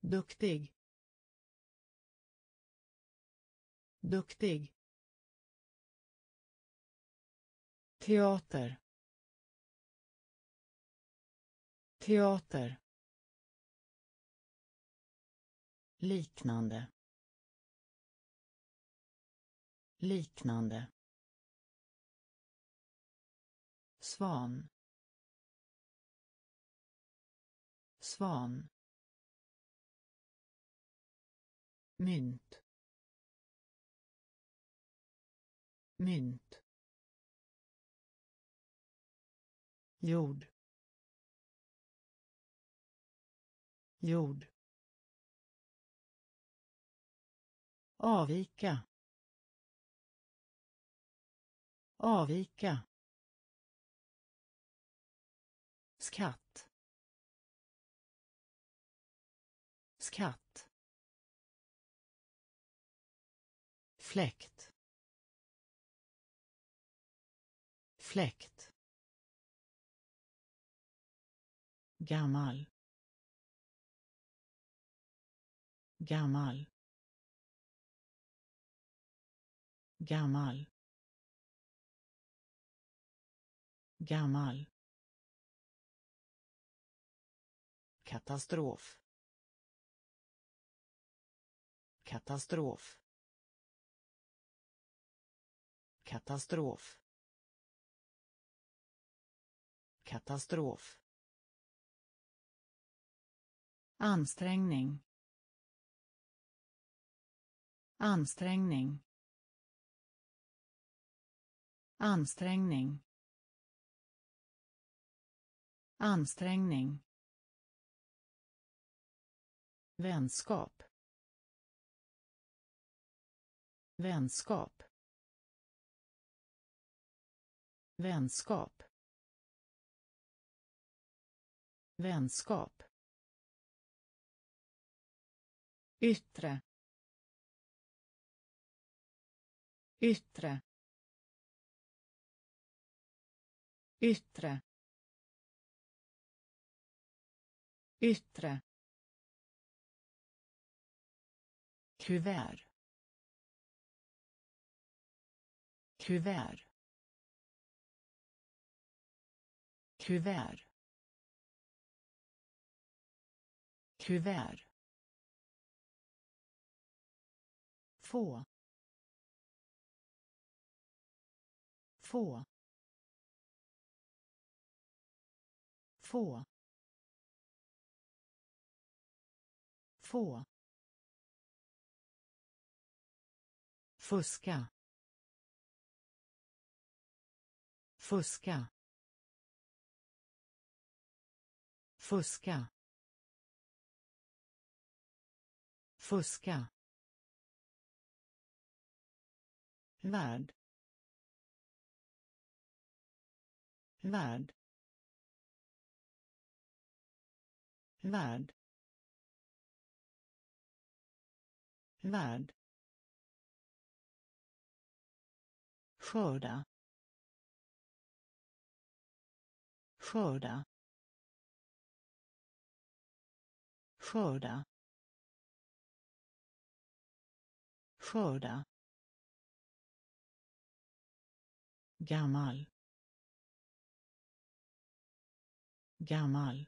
Duktig. Duktig. Teater. Teater. Liknande. Liknande. Svan. Svan. Mynt. Mynt. Jord. Jord. Avvika. Avvika. Skatt. Skatt. Fläkt. Fläkt. Gammal. Gammal. Gammal. Gammal. Katastrof. Katastrof. Katastrof. Katastrof ansträngning. Ansträngning. Ansträngning. Ansträngning. Vänskap. Vänskap. Vänskap. Vänskap. Yttre yttre yttre yttre. Kuvert. Kuvert. Kuvert. Kuvert. Få. Få. Få. Få. Fuska. Fuska. Fuska. Fuska. Värld värld värld värld skörda. Skörda. Skörda. Skörda gammal. Gammal.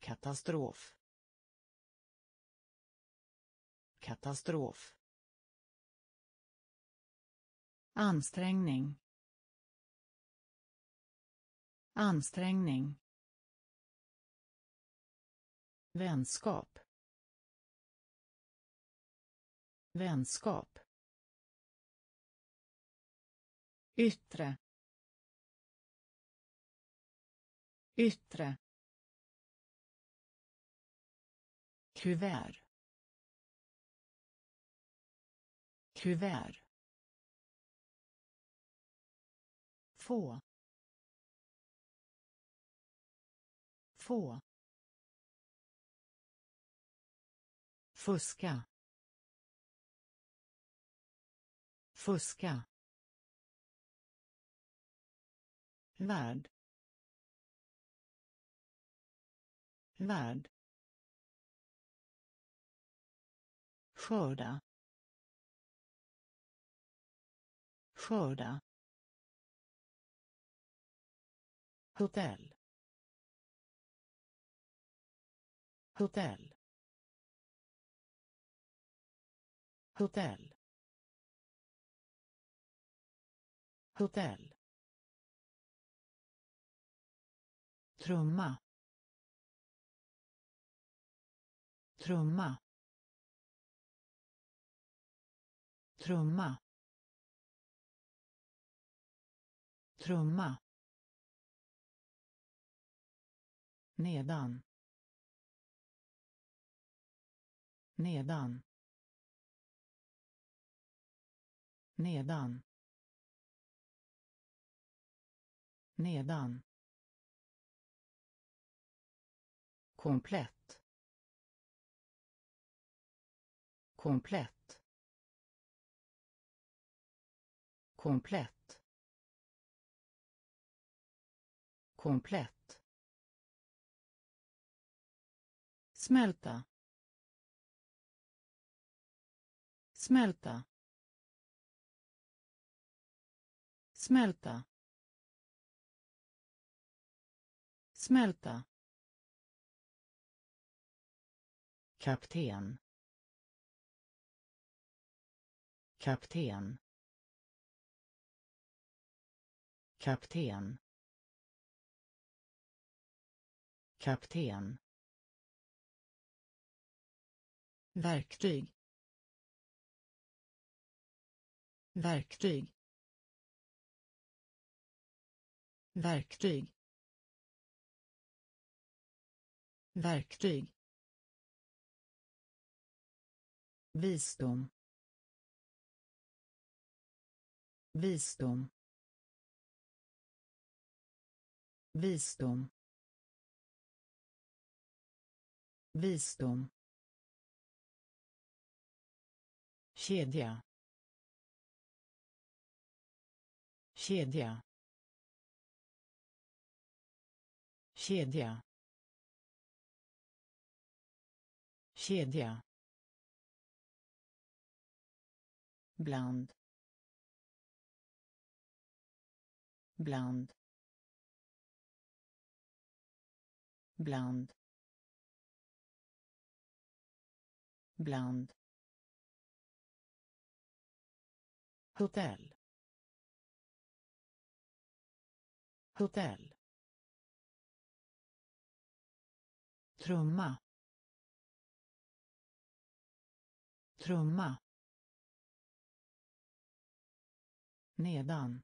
Katastrof. Katastrof. Ansträngning. Ansträngning. Vänskap. Vänskap. Yttre yttre kuvert kuvert få få fuska fuska. Värld. Värld. Skörda. Skörda. Hotell. Hotell. Hotell. Hotell. Trumma. Trumma. Trumma. Trumma. Nedan. Nedan. Nedan. Nedan. Komplett. Komplett. Komplett. Komplett. Smälta. Smälta. Smälta. Smälta. Kapten. Kapten. Kapten. Kapten. Verktyg. Verktyg. Verktyg. Verktyg. Visdom. Visdom. Visdom. Visdom. Kedja. Kedja. Kedja. Kedja bland. Bland. Bland. Bland. Hotell. Hotell. Trumma. Trumma. Nedan.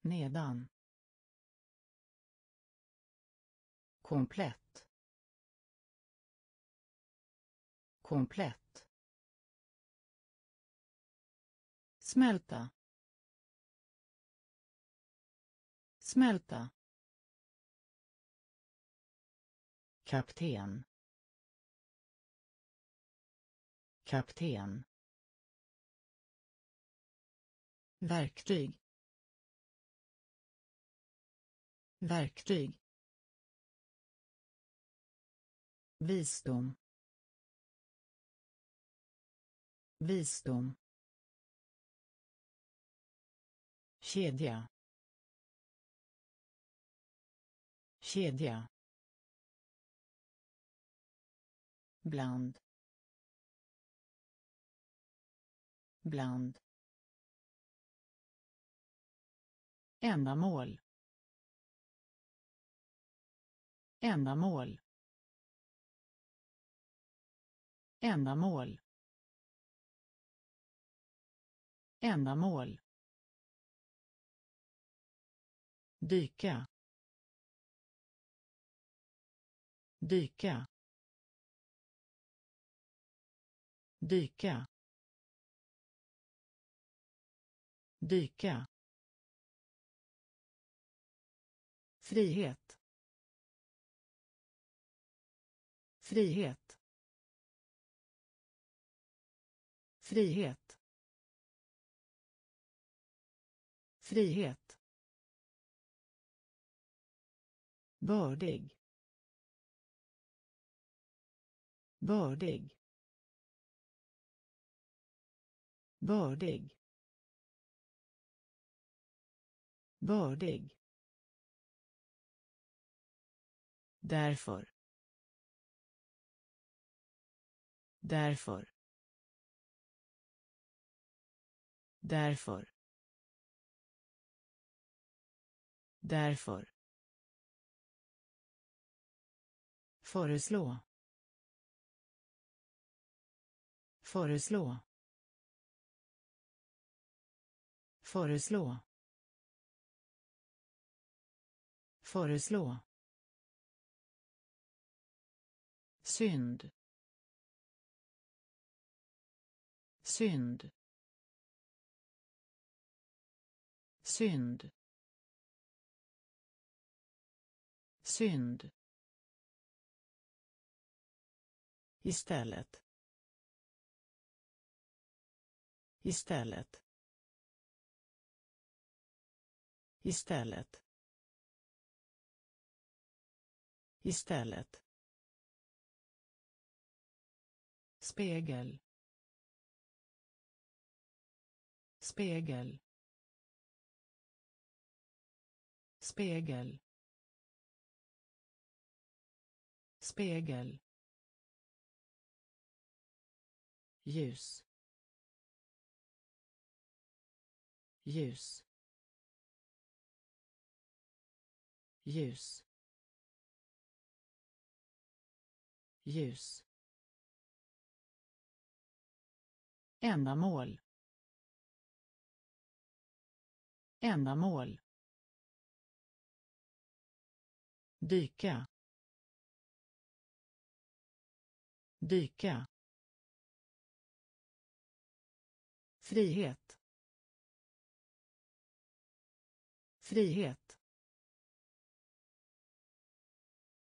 Nedan. Komplett. Komplett. Smälta. Smälta. Kapten. Kapten. Verktyg. Verktyg. Visdom. Visdom. Kedja. Kedja. Bland. Bland. Ändamål. Ändamål. Ändamål. Ändamål. Dyka. Dyka. Dyka. Dyka. Frihet. Frihet. Frihet. Frihet. Bördig. Bördig. Bördig. Bördig. Därför. Därför. Därför. Därför. Föreslå. Föreslå. Föreslå. Föreslå. Synd. Synd. Synd. Synd. Istället. Istället. Istället. Istället. Spegel. Spegel. Spegel. Spegel. Ljus. Ljus. Ljus. Ljus. Ändamål. Ändamål. Dyka. Dyka. Frihet. Frihet.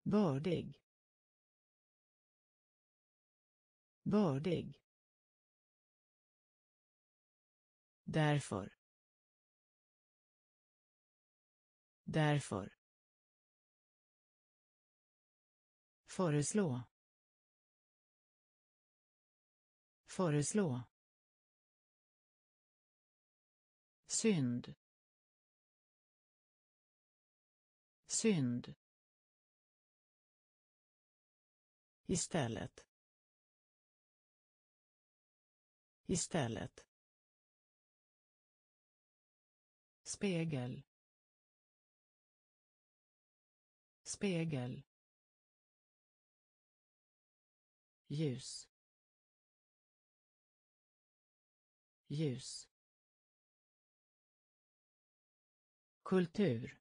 Bördig. Bördig. Därför. Därför. Föreslå. Föreslå. Synd. Synd. Istället. Istället. Spegel. Spegel. Ljus. Ljus. Kultur.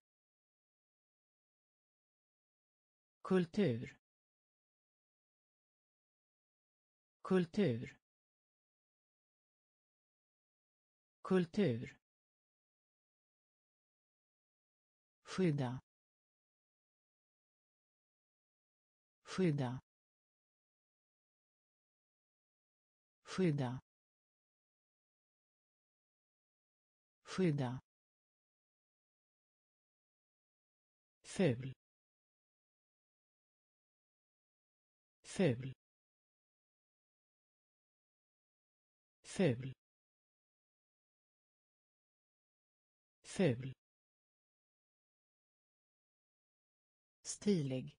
Kultur. Kultur. Kultur. Skydda. Skydda. Skydda. Skydda. Ful. Ful. Ful. Ful. Stilig.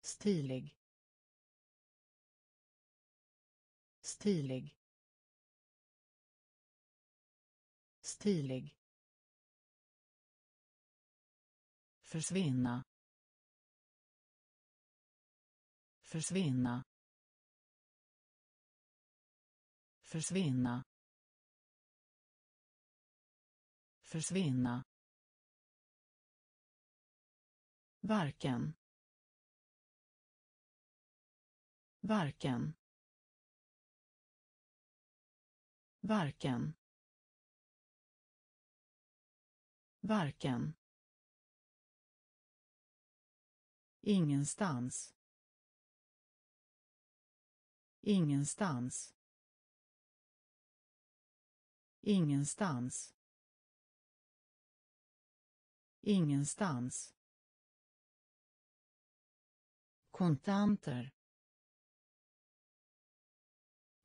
Stilig. Stilig. Stilig. Försvinna. Försvinna. Försvinna. Försvinna. Varken. Varken. Varken. Varken. Ingenstans. Ingenstans. Ingenstans. Ingenstans kontanter.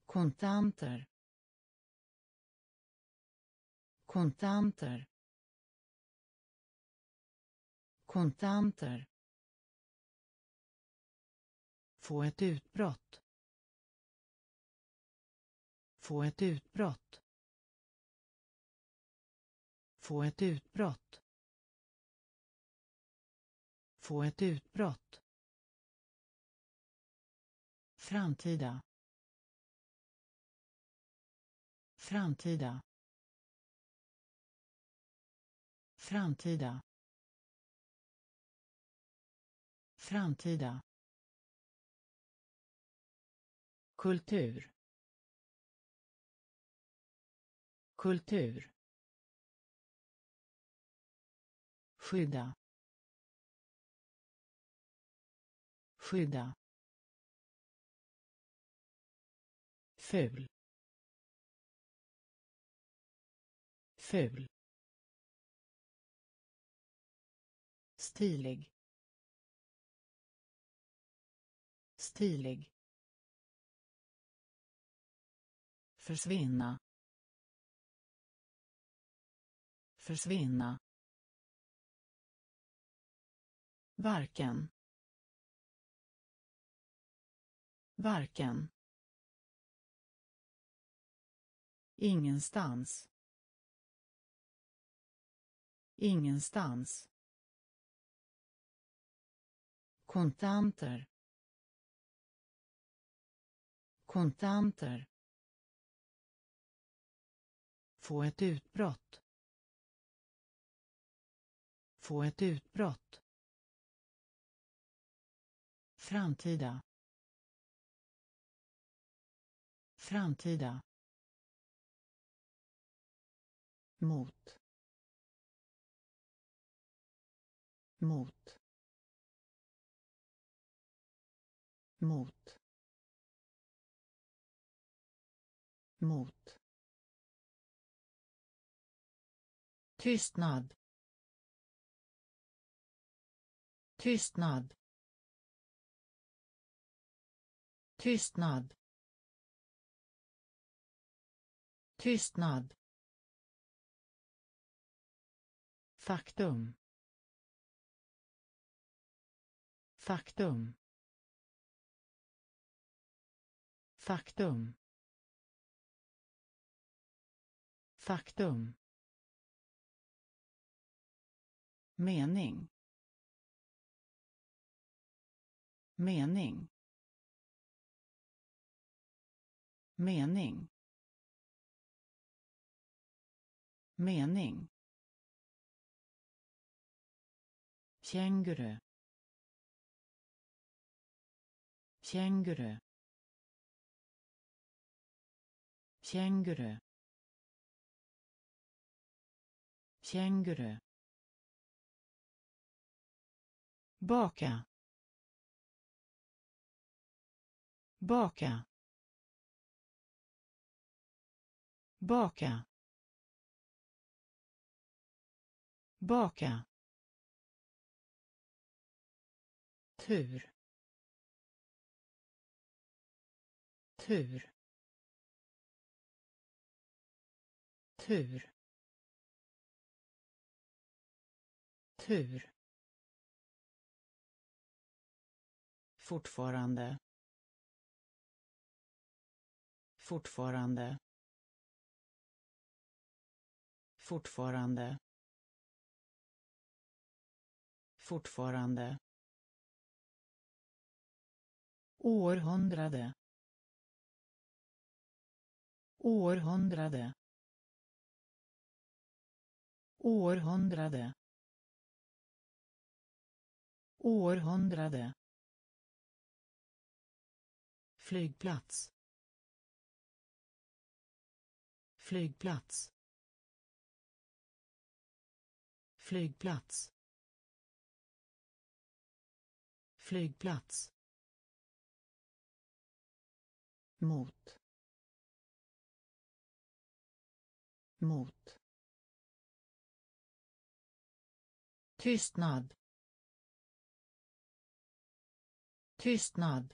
Kontanter. Kontanter. Kontanter. Få ett utbrott. Få ett utbrott. Få ett utbrott. Få ett utbrott framtida. Framtida. Framtida. Framtida. Kultur. Kultur. Skydda. Skydda. Ful. Ful. Stilig. Stilig. Försvinna. Försvinna. Varken. Varken. Ingenstans. Ingenstans. Kontanter. Kontanter. Få ett utbrott. Få ett utbrott. Framtida. Framtida. Mot. Mot. Mot. Mot. Tystnad. Tystnad. Tystnad. Tystnad. Faktum. Faktum. Faktum. Faktum. Mening. Mening. Mening. Mening. Känguru. Känguru. Känguru. Känguru. Baka. Baka. Baka. Baka. Tur. Tur. Tur. Tur. Fortfarande. Fortfarande. Fortfarande. Fortfarande århundrade. Århundrade. Århundrade. Århundrade. Flygplats. Flygplats. Flygplats. Flygplats. Mot. Mot. Tystnad. Tystnad.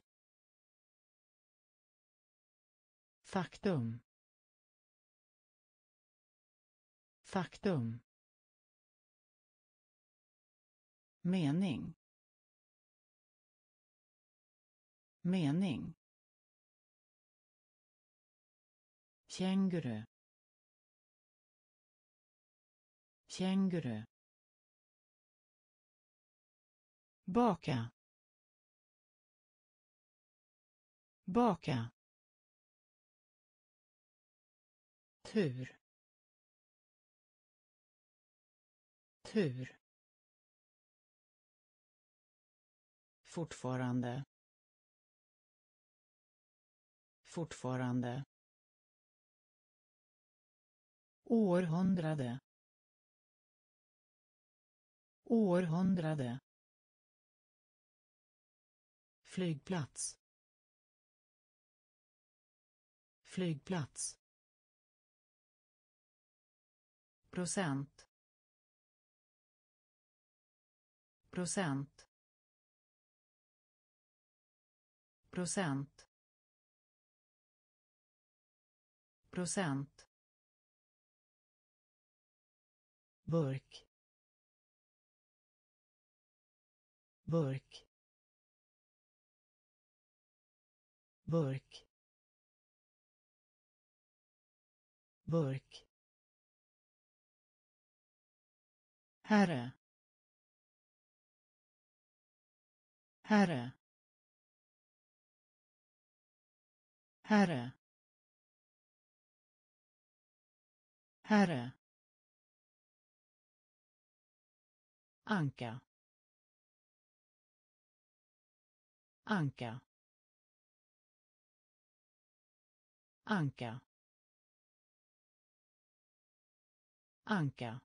Faktum. Faktum. Mening. Mening. Känguru. Känguru. Baka. Baka. Tur. Tur. Fortfarande. Fortfarande århundrade. Århundrade. Flygplats. Flygplats. Procent. Procent. Procent. Procent. Burk burk burk burk Herre. Herre. Herre. Herre. Anka. Anka. Anka. anka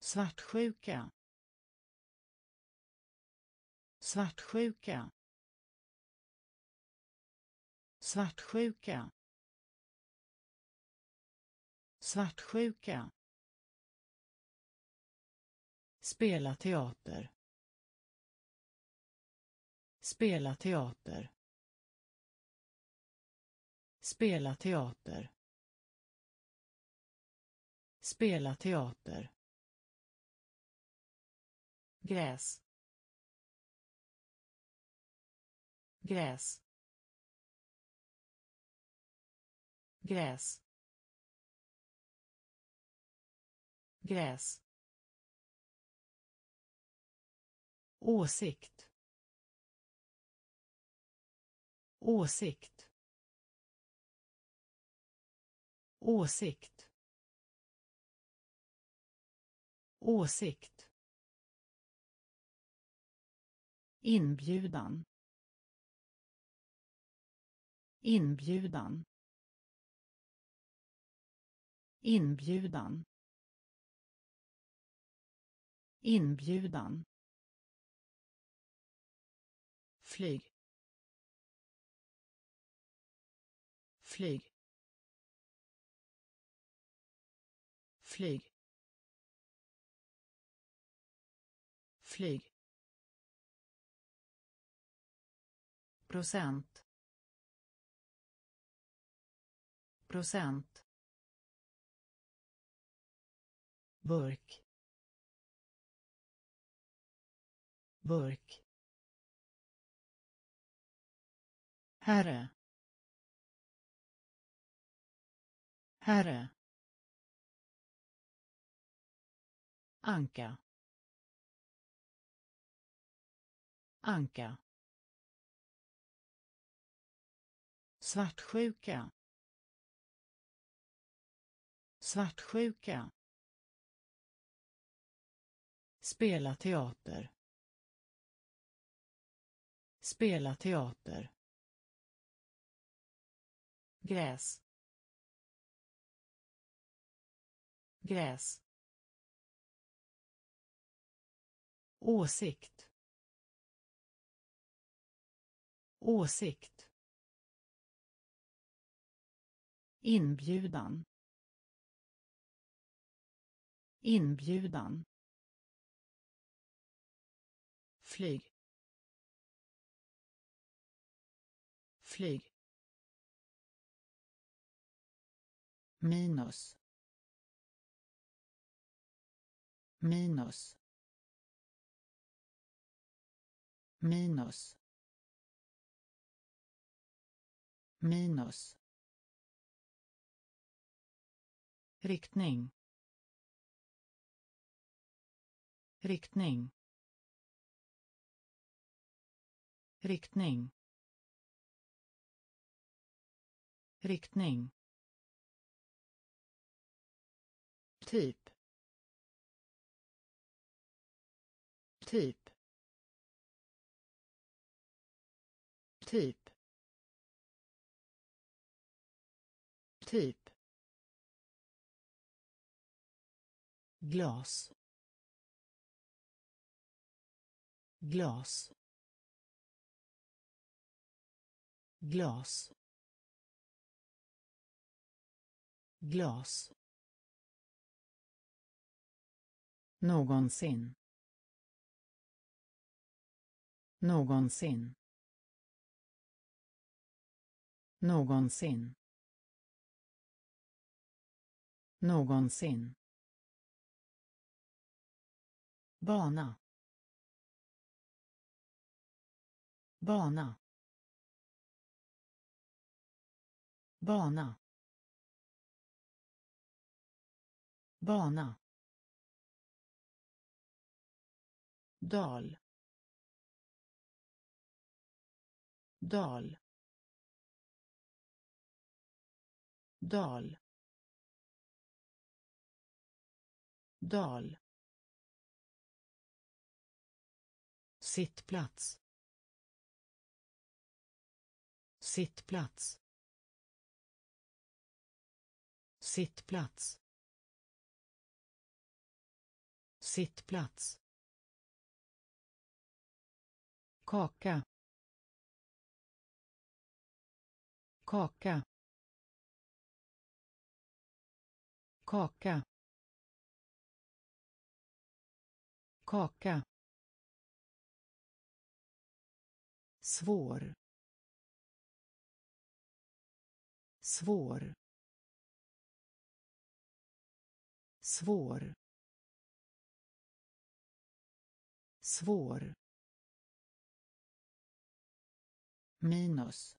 svartsjuka svartsjuka svartsjuka svartsjuka spela teater. Spela teater. Spela teater. Spela teater. Gräs. Gräs. Gräs. Gräs. Åsikt. Åsikt. Åsikt. Åsikt. Inbjudan. Inbjudan. Inbjudan. Inbjudan. Flyg. Flyg. Flyg. Flyg. Procent. Procent. Burk. Burk. Herre. Herre. Anka. Anka. Svartsjuka. Svartsjuka. Spela teater. Spela teater gräs. Gräs. Åsikt. Åsikt. Inbjudan. Inbjudan. Flyg. Flyg. Minus. Minus. Minus. Minus. Riktning. Riktning. Riktning. Riktning. Typ. Typ. Typ. Typ. Glas. Glas. Glas. Glas. Någonsin. Någonsin. Någonsin. Någonsin. Bana. Bana. Bana. Bana. Dal. Dal. Dal. Dal. Sittplats. Sittplats. Sittplats. Sittplats. Kaka. Kaka. Kaka. Kaka. Svår. Svår. Svår. Svår. Minus.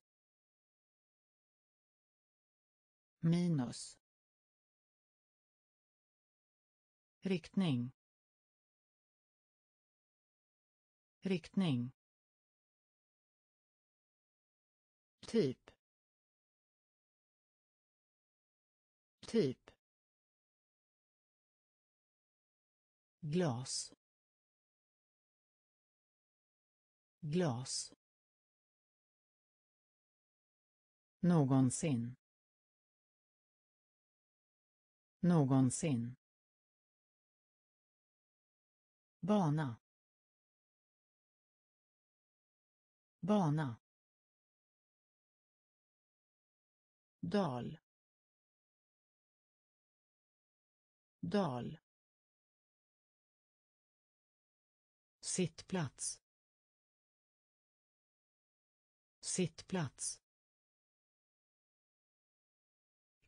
Minus. Riktning. Riktning. Typ. Typ. Glas. Glas. Någonsin. Någonsin. Bana. Bana. Dal. Dal. Sittplats. Sittplats.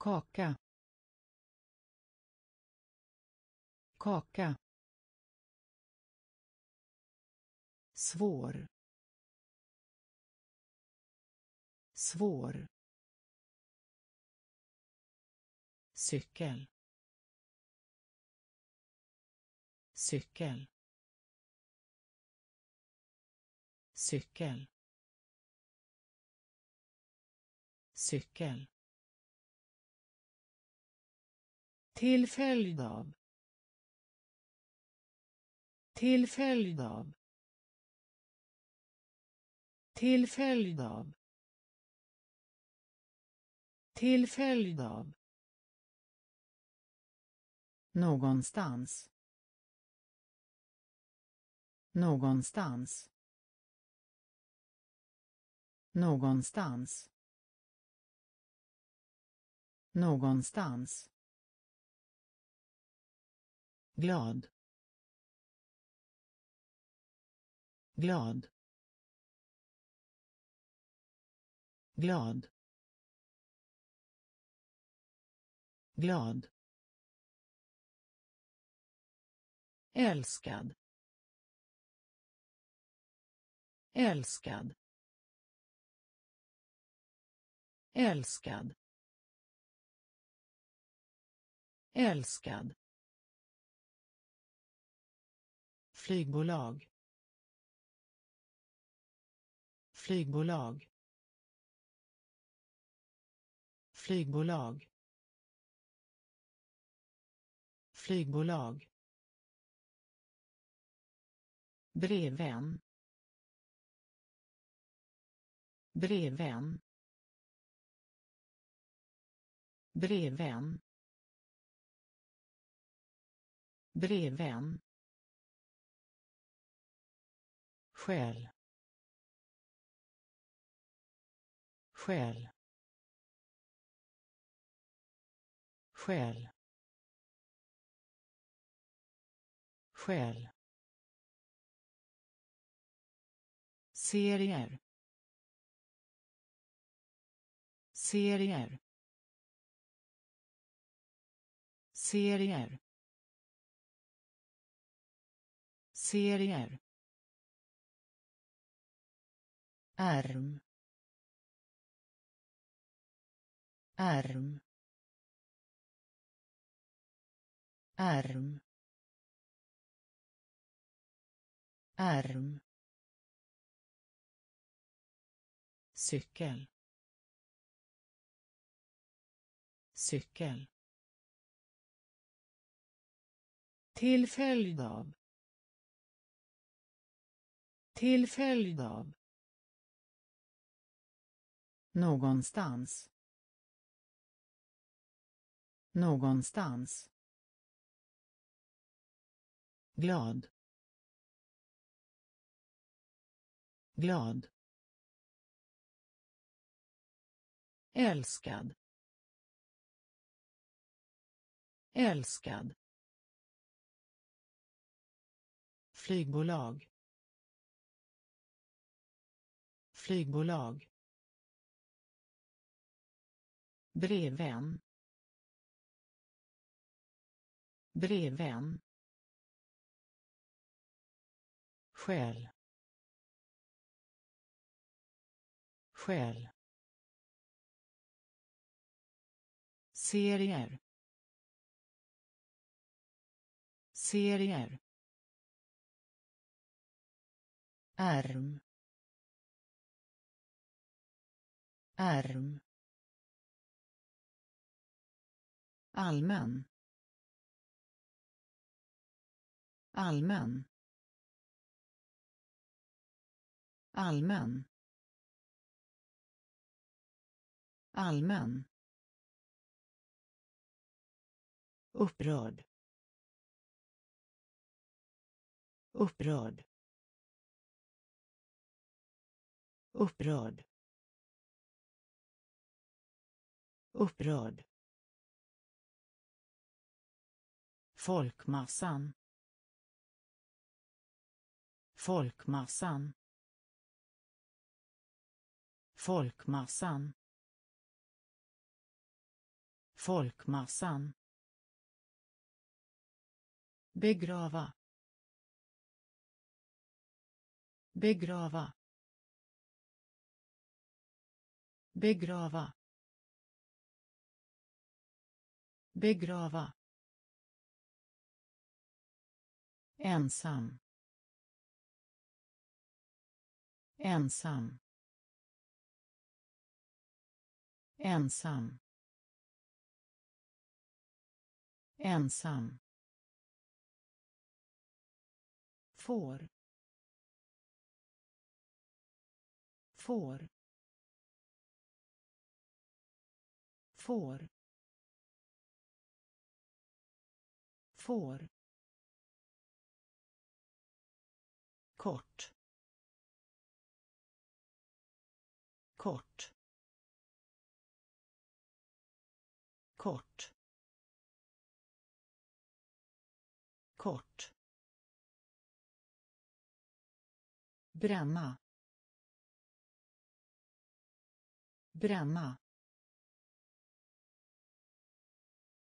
Kaka. Kaka. Svår. Svår. Cykel. Cykel. Cykel. Cykel. Till följd av. Till följd av. Till följd av. Till följd av. Någonstans. Någonstans. Någonstans. Någonstans glad. Glad. Glad. Glad. Älskad. Älskad. Älskad. Älskad. Flygbolag. Flygbolag. Flygbolag. Flygbolag. Brevvän. Brevvän. Brevvän. Breven skäl skäl skäl skäl serier. Serier. Serier. Serier. Arm. Arm. Arm. Arm. Cykel. Cykel. Till följd av till följd av någonstans Någonstans. Glad. Glad. Älskad. Älskad. Flygbolag. Flygbolag. Breven. Breven. Skäl. Skäl. serier serier arm arm allmän. Allmän. Allmän. Allmän. Upprörd. Upprörd. Upprörd. Upprörd. Folkmassan. Folkmassan. Folkmassan. Folkmassan. Begrava. Begrava. Begrava. Begrava. Ensam. Ensam. Ensam. Ensam. Får. Får. Får. Får. Kort. Kort. Kort. Kort. Bränna. Bränna.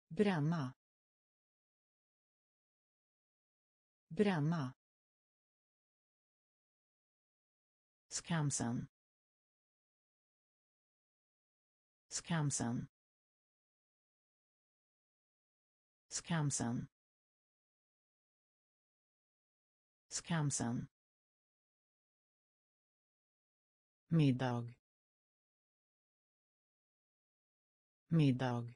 Bränna. Bränna. Skamsen. Skamsen. Skamsen. Skamsen. middag middag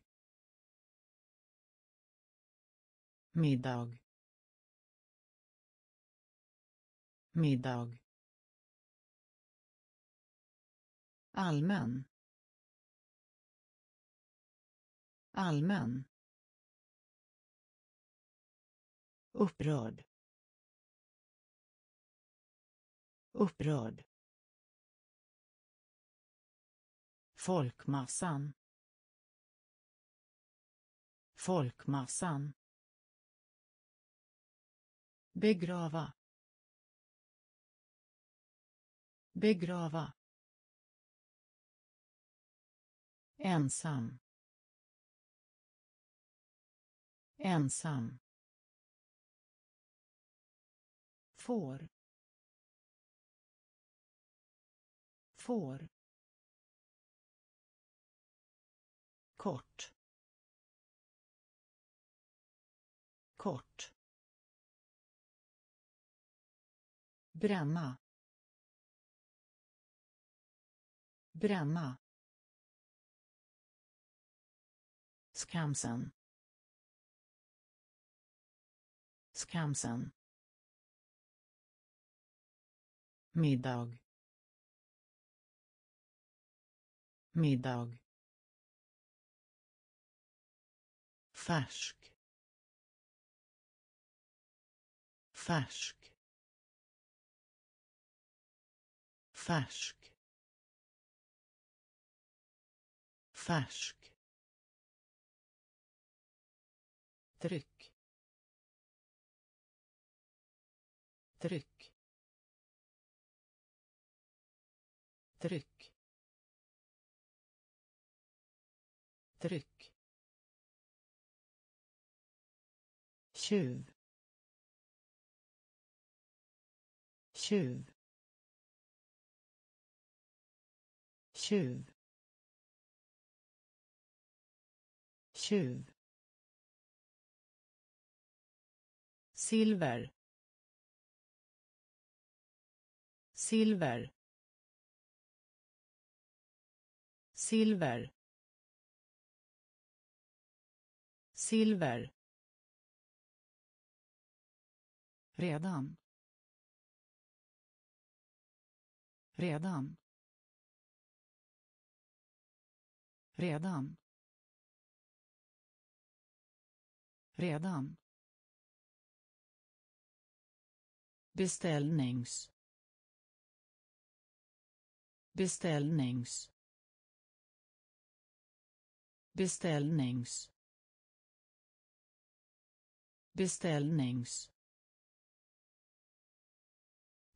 middag middag allmän. Allmän. Upprörd. Upprörd. Folkmassan. Folkmassan. Begrava. Begrava. Ensam. Ensam. Får. Får. Kort. Kort. Bränna. Bränna. Skamsen. Skamsen. middag. Middag. Färsk. Färsk. Färsk. Färsk. Tryck. Tryck. Tryck. Tryck. Tjuv. Tjuv. Tjuv. Tjuv. Silver. Silver. Silver. Silver. Redan. Redan. Redan. Redan. Beställnings. Beställnings. Beställnings. Beställnings.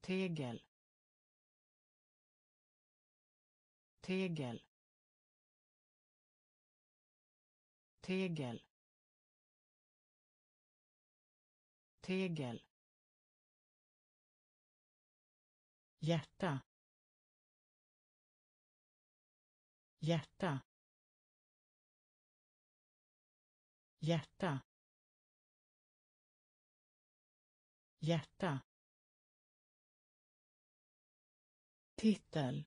Tegel. Tegel. Tegel. Tegel. Hjärta. Hjärta. Hjärta. Hjärta. Titel.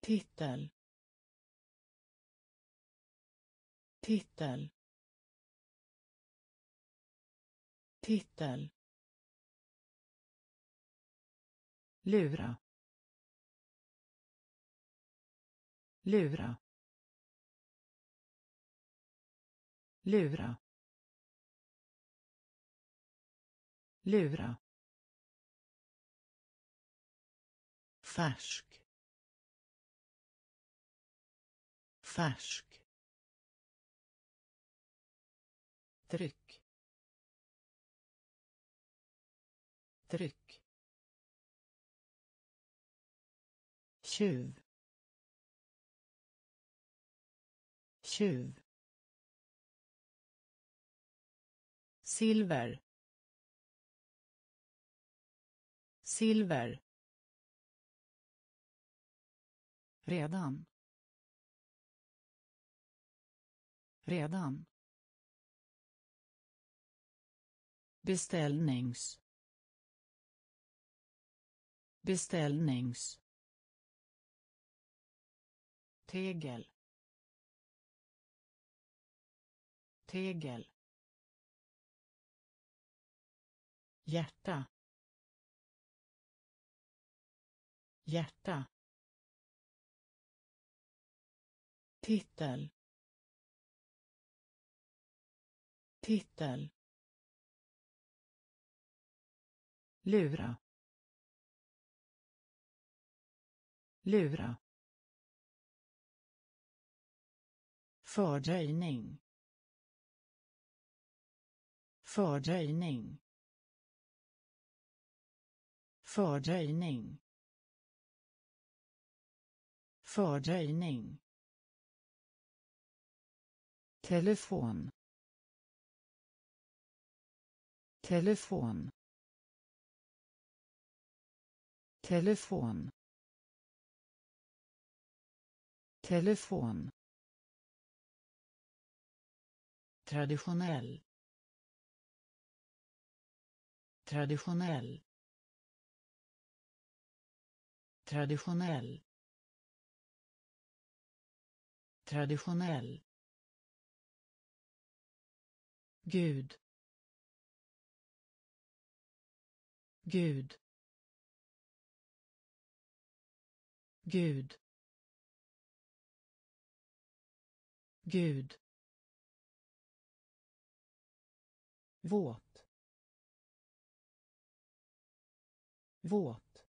Titel. Titel. Titel. Lura. Lura. Lura. Lura. Färsk. Färsk. Tryck. Tryck. Tjuv. Tjuv. Silver. Silver. Redan. Redan. Beställnings. Beställnings tegel. Tegel. Hjärta. Hjärta. Titel. Titel. Lura. Lura. Fördröjning. Fördröjning. Fördröjning. Fördröjning. Telefon. Telefon. Telefon. Telefon. Traditionell. Traditionell. Traditionell. Traditionell. Gud. Gud. Gud. Gud. Våt. Våt.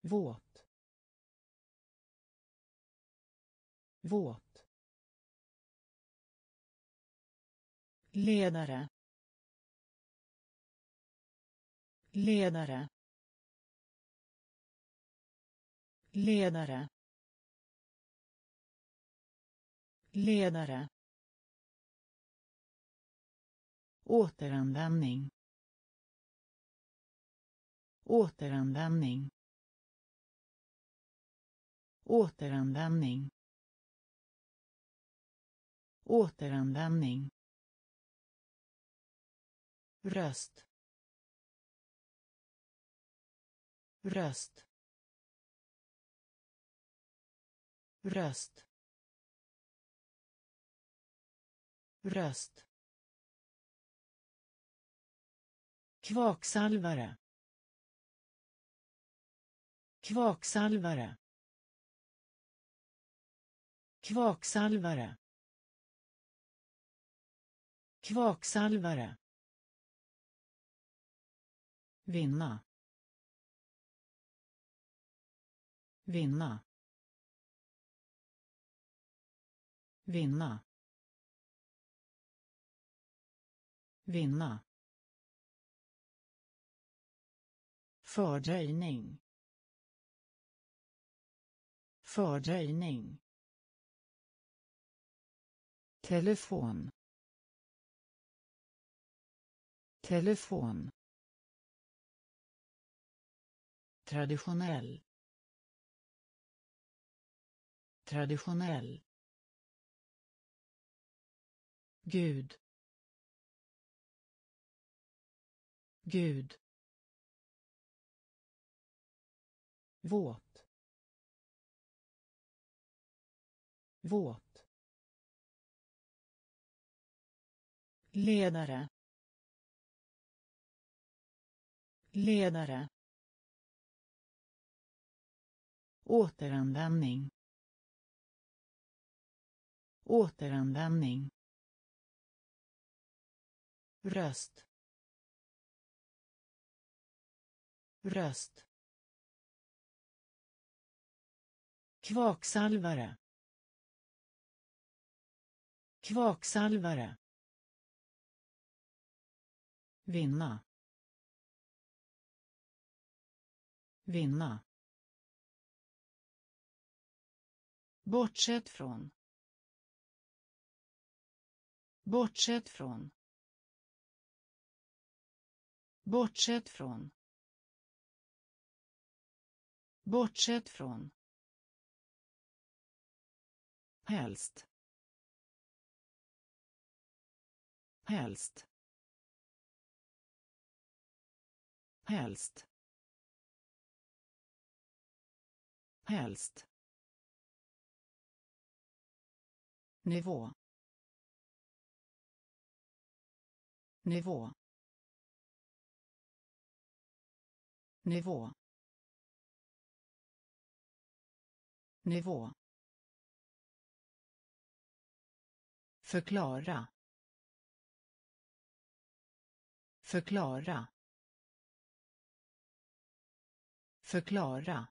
Våt. Våt. ledare ledare ledare ledare återanvändning. Återanvändning. Återanvändning. Återanvändning. Röst. Röst. Röst. Röst. Kvaksalvare kvaksalvare kvaksalvare kvaksalvare vinna. Vinna. Vinna. Vinna. Fördröjning. Fördröjning. Telefon. Telefon. Traditionell. Traditionell. Gud. Gud. Våt. Våt. Ledare. Ledare. Återanvändning. Återanvändning. Röst. Röst. Kvaksalvare kvaksalvare vinna. Vinna. Bortsett från. Bortsett från. Bortsett från. Bortsett från helst. Helst. Helst. Helst. Nivå. Nivå. Nivå. Nivå. Förklara. Förklara. Förklara.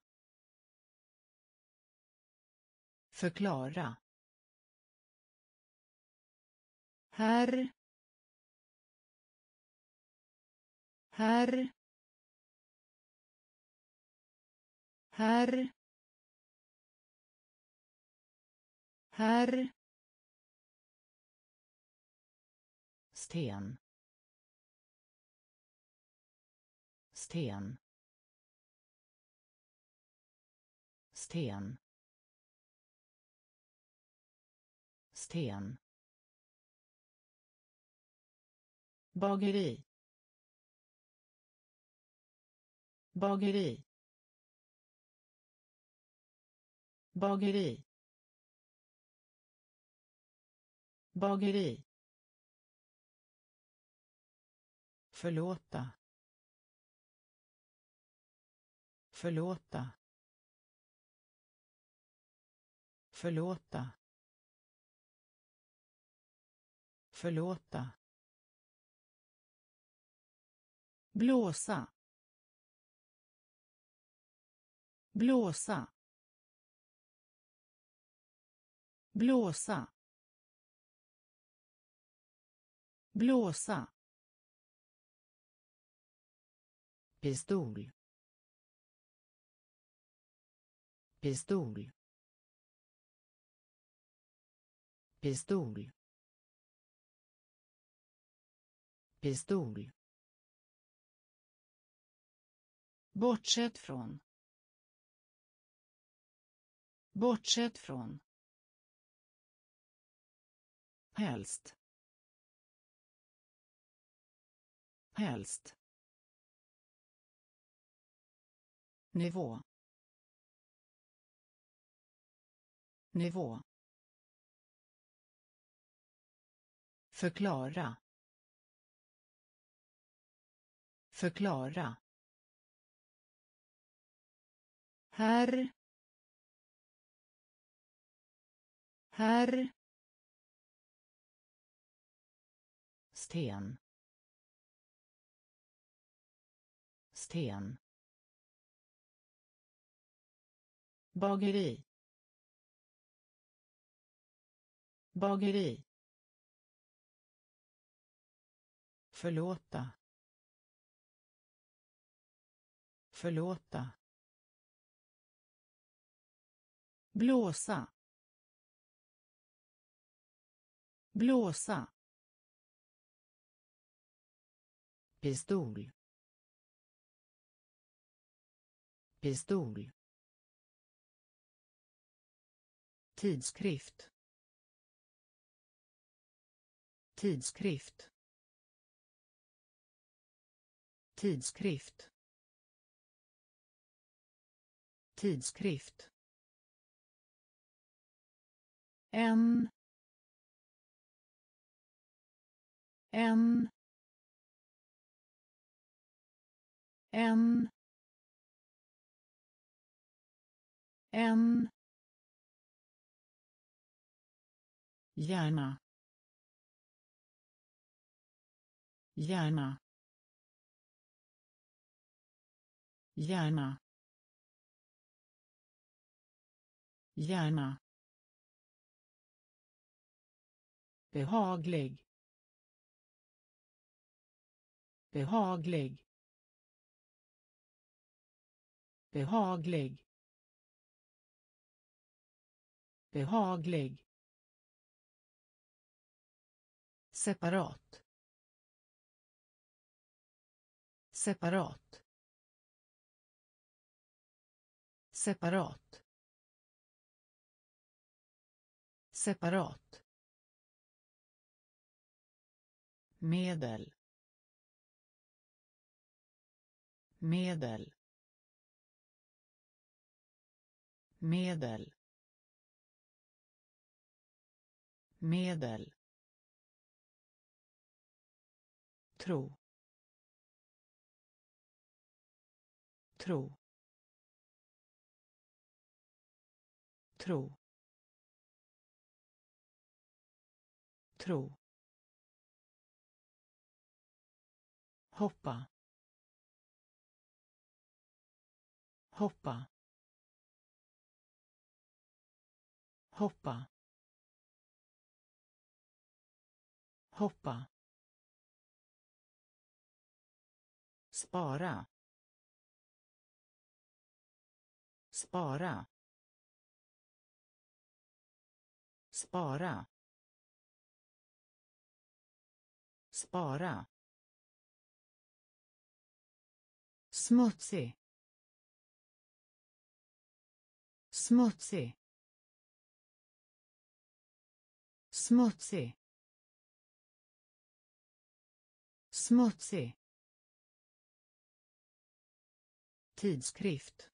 Förklara. Herr. Herr. Herr. Herr. Sten. Sten. Sten. Sten. Bageri. Bageri. Bageri. Bageri. Förlåta. Förlåta. Förlåta. Förlåta. Blåsa. Blåsa. Blåsa. Blåsa. Pistol. Pistol. Pistol. Pistol. Bortsett från. Bortsett från. Helst. Helst. Nivå. Nivå. Förklara. Förklara. Här här sten. Sten. Bageri. Bageri. Förlåta. Förlåta. Blåsa. Blåsa. Pistol. Pistol. Tidskrift. Tidskrift. Tidskrift. Tidskrift. En en en en Hjärna. Hjärna. Hjärna. Hjärna. behaglig behaglig behaglig behaglig separat. Separat. Separat. Separat. Medel. Medel. Medel. Medel. Tro. Tro. Tro. Tro. Hoppa. Hoppa. Hoppa. Hoppa. Spara. Spara. Spara. Spara. Smutsig. Smutsig. Smutsig. Smutsig. Tidskrift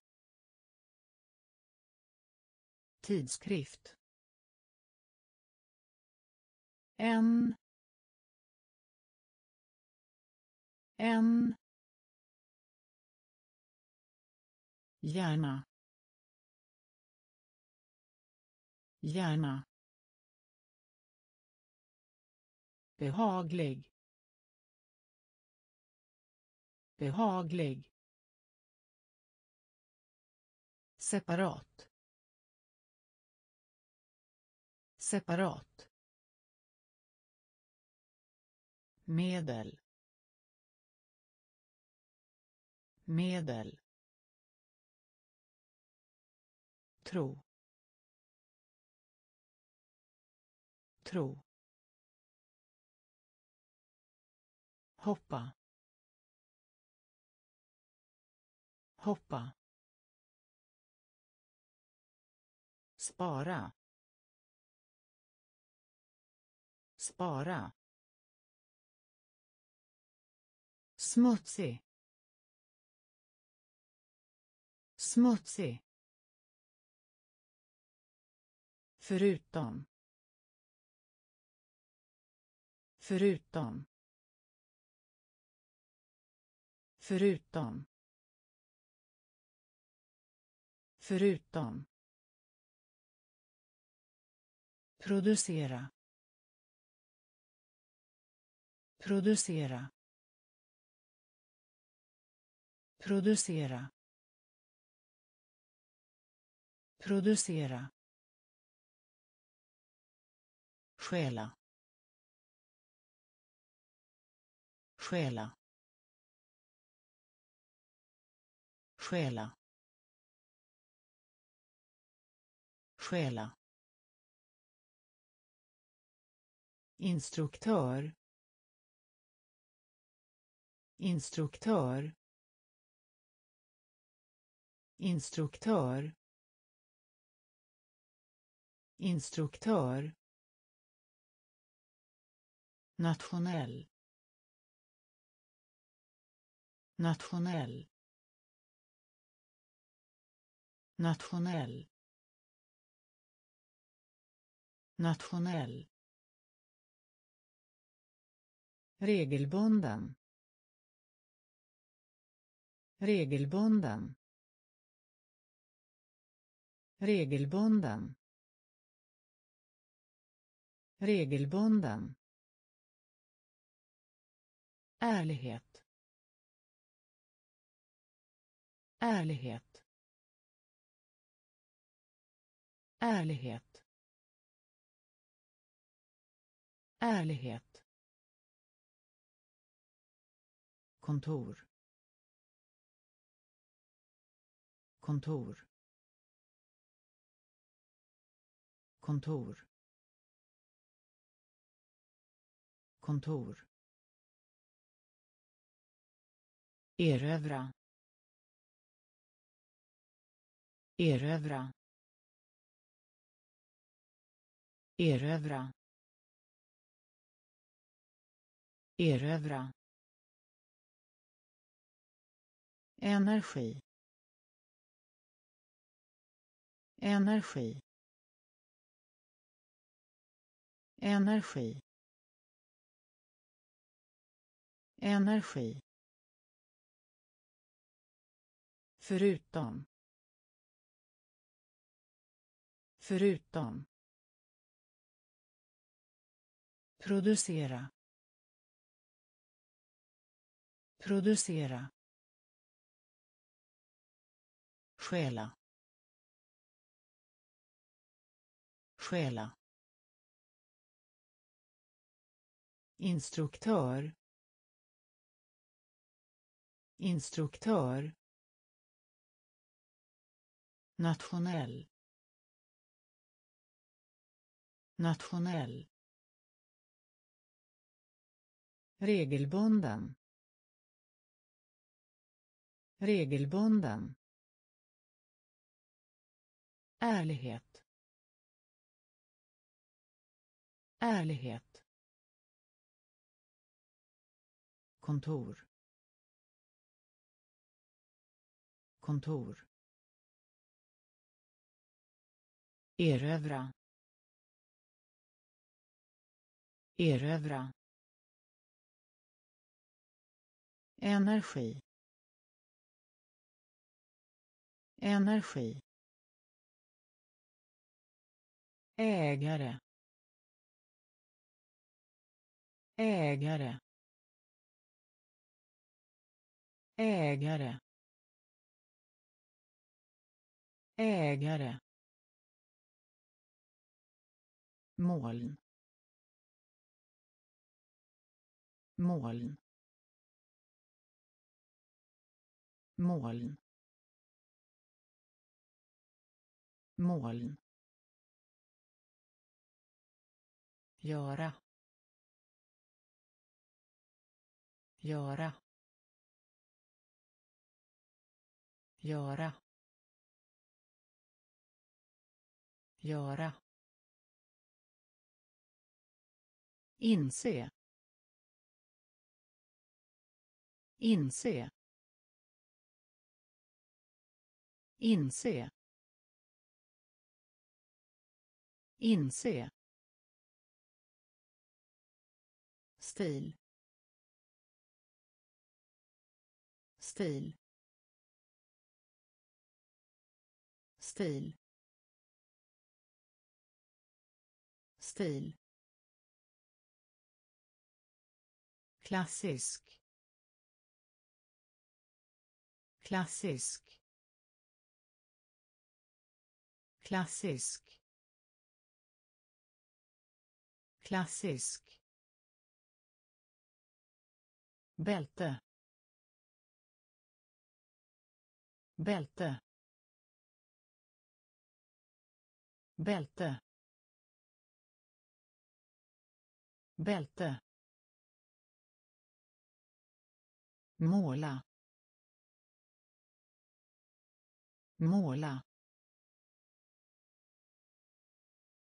tidskrift en en Gärna. Gärna. Behaglig. Behaglig. Separat. Separat. Medel. Medel. Tro. Tro. hoppa hoppa spara. Spara. Smutsig. Smutsig. Förutom. Förutom. Förutom. Förutom. Producera producera producera producera stjäla stjäla stjäla stjäla. Instruktör. Instruktör. Instruktör. Instruktör. Nationell. Nationell. Nationell. Nationell. Regelbunden. Regelbunden. Regelbunden. Regelbunden. Ärlighet. Ärlighet. Ärlighet. Ärlighet. Kontor. Kontor. Kontor. Kontor. Erövra. Erövra. Erövra. Erövra. Energi. Energi. Energi. Energi. Förutom. Förutom. Producera. Producera. Stjäla. Stjäla. Instruktör. Instruktör. Nationell. Nationell. Regelbunden. Regelbunden ärlighet. Ärlighet. Kontor. Kontor. Erövra. Erövra. Energi. Energi. Ägare. Ägare. Ägare. Ägare. Moln. Moln. Moln. Moln. Göra göra göra göra. Inse inse inse. Inse. Stil. Stil. Stil. Stil. Klassisk. Klassisk. Klassisk. Klassisk. Bälte. Bälte. Bälte. Bälte. Måla. Måla.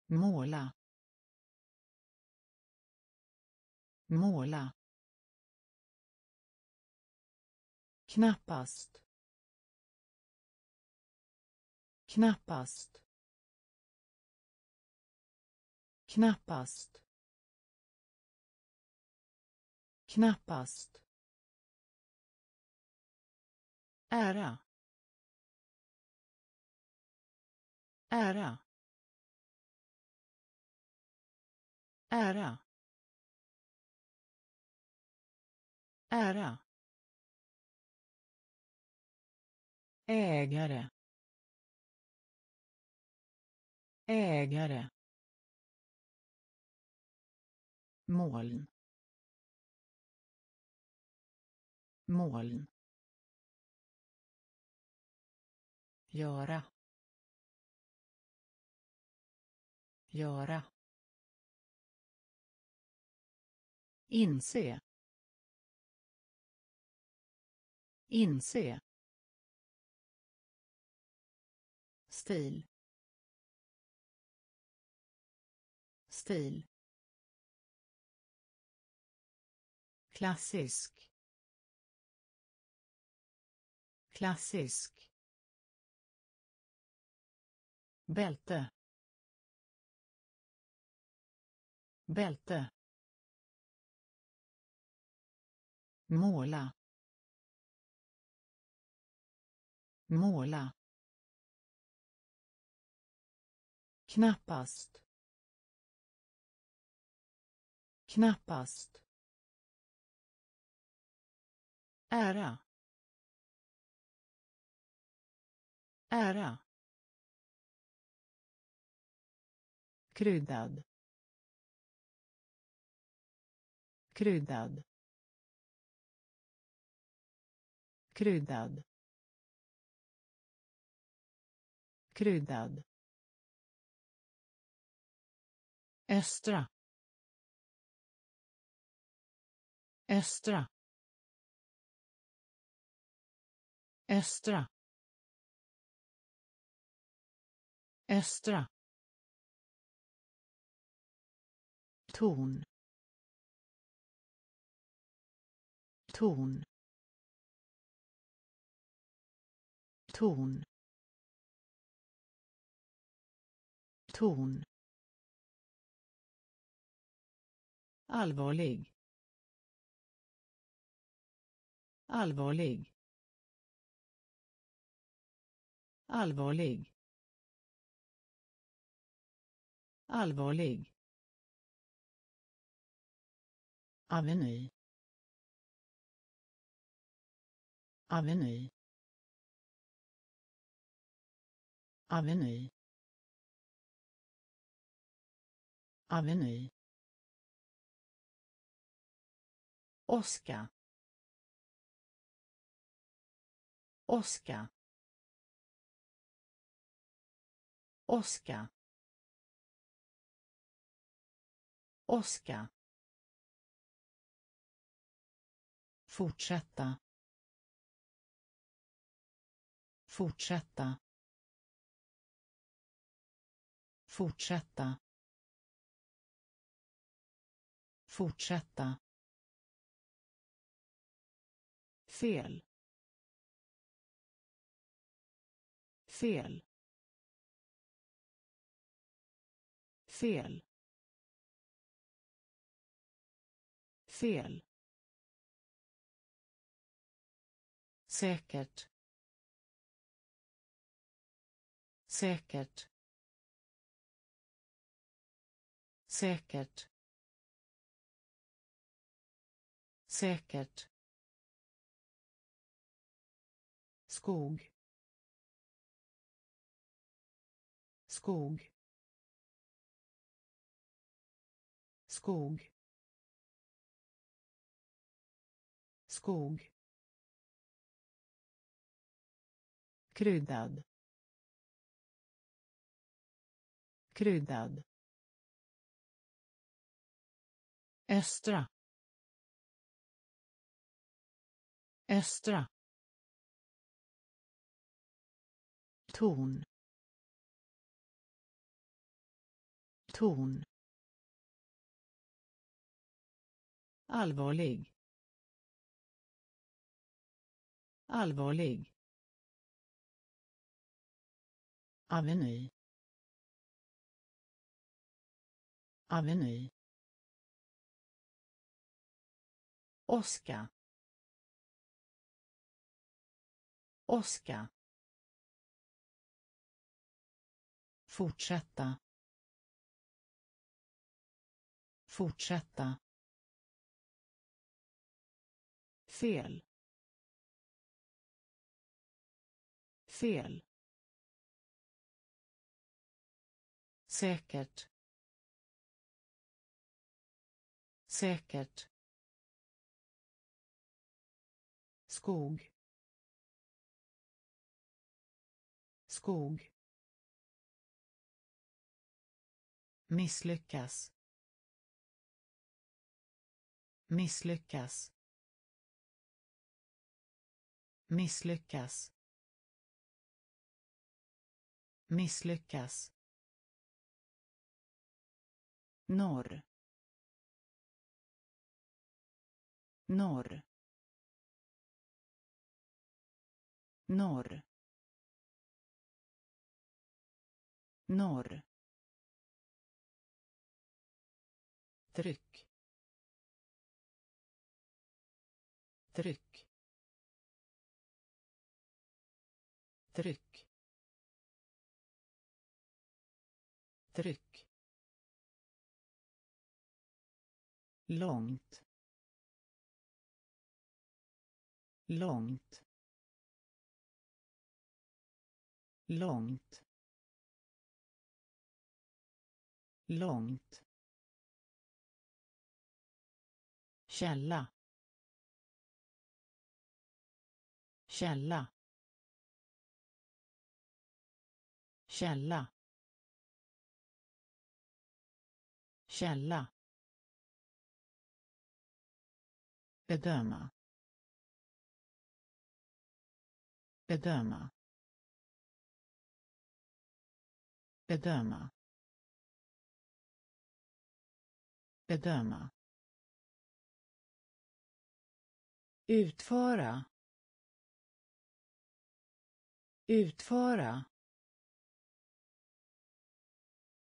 Måla. Måla. Knappast. Knappast. Knappast. Knappast. Ära. Ära. Ära. Ära. Ägare. Ägare. Moln. Moln. Göra. Göra. Inse. Inse. Stil. Stil. Klassisk. Klassisk. Bälte. Bälte. Måla. Måla. Knappast. Knappast. Ära. Ära. Kryddad. Kryddad. Kryddad. Kryddad. Östra. Östra. Östra. Östra. Ton. Ton. Ton. Ton. Allvarlig. Allvarlig. Allvarlig. Allvarlig. Aveny. Aveny. Aveny. Aveny. Oska. Oska. Oska. Oska. Fortsätta. Fortsätta. Fortsätta. Fortsätta. Fel. Fel. Fel. Fel. Säkert. Säkert. Säkert. Säkert. Skog. Skog. Skog. Skog. Kryddad. Kryddad. Östra. Östra. Ton. Ton. Allvarlig. Allvarlig. Aveny. Aveny. Oska. Oska. Fortsätta. Fortsätta. Fel. Fel. Säkert. Säkert. skog skog misslyckas. Misslyckas. Misslyckas. Misslyckas. Norr. Norr. Norr. Norr. Tryck. Tryck. Tryck. Tryck. Långt. Långt. Långt. Långt. Källa. Källa. Källa. Källa. Bedöma. Bedöma. Bedöma. Bedöma. Utföra. Utföra.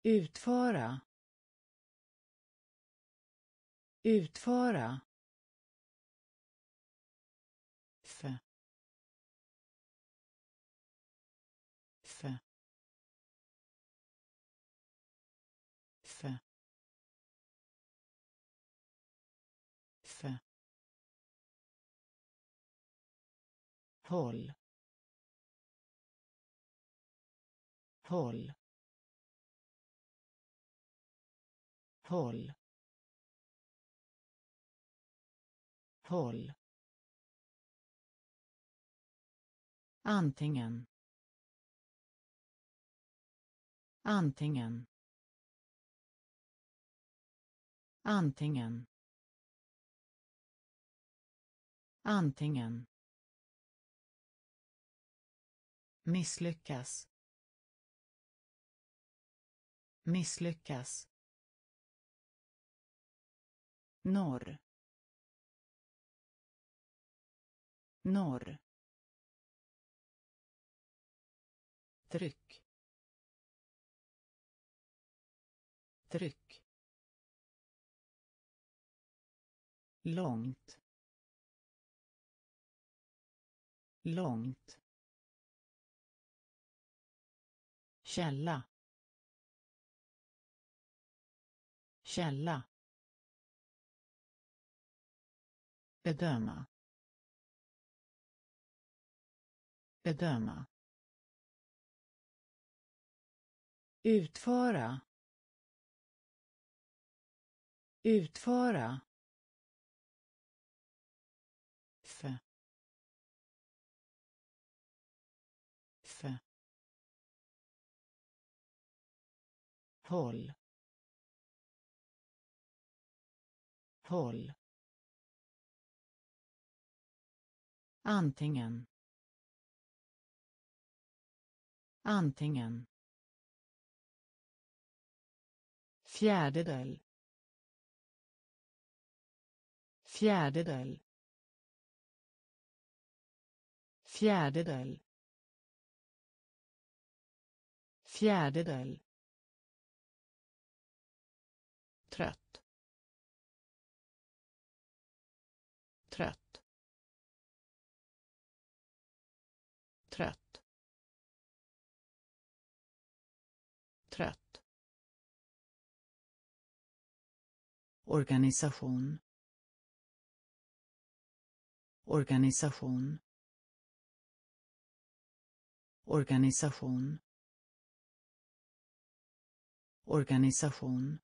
Utföra. Utföra. Håll. Håll. Håll. Håll. Antingen. Antingen. Antingen. Antingen. Misslyckas. Misslyckas. Norr. Norr. Tryck. Tryck. Långt. Långt. Källa. Källa. Bedöma. Bedöma. Utföra. Utföra. Håll. Håll. Antingen. Antingen. Fjärdedel. Fjärdedel. Fjärdedel. Fjärdedel. Organisation. Organisation. Organisation. Organisation.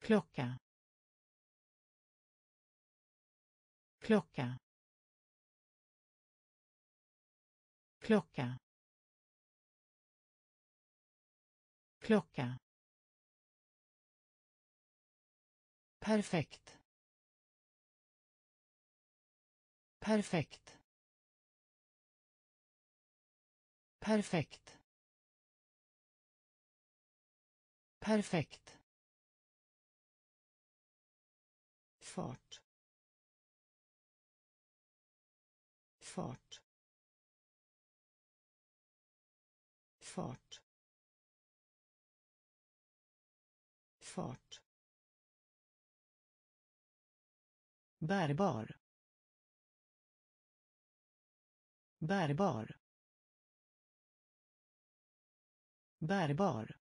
Klocka. Klocka. Klocka. Klocka. Perfekt. Perfekt. Perfekt. Perfekt. Bärbar. Bärbar. Bärbar.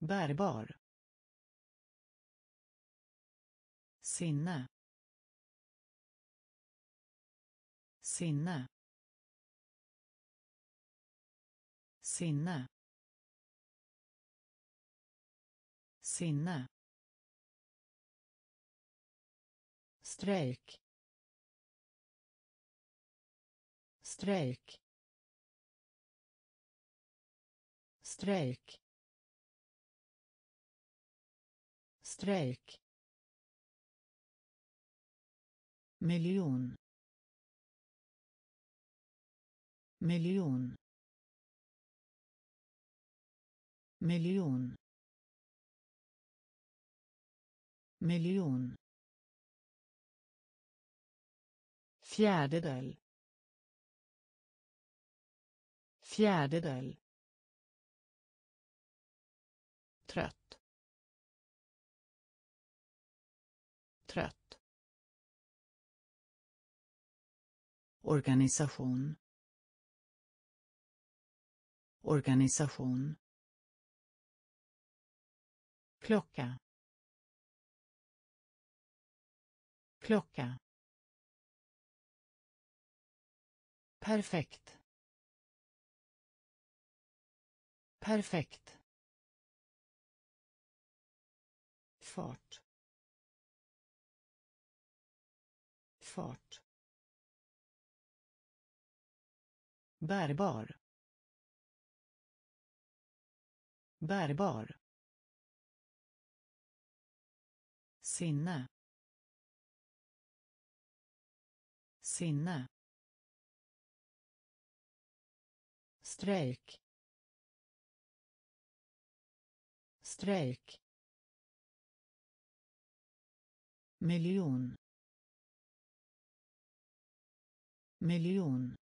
Bärbar. Sinne. Sinne. Sinne. Sinne. Strejk. Strejk. Strejk. Strejk. Miljon. Miljon. Miljon. Miljon. Fjärdedel. Fjärdedel. Trött. Trött. Organisation. Organisation. Klocka. Klocka. Perfekt. Perfekt. Fart. Fart. Bärbar. Bärbar. Sinne. Sinne. Strejk. Strejk. Miljon. Miljon.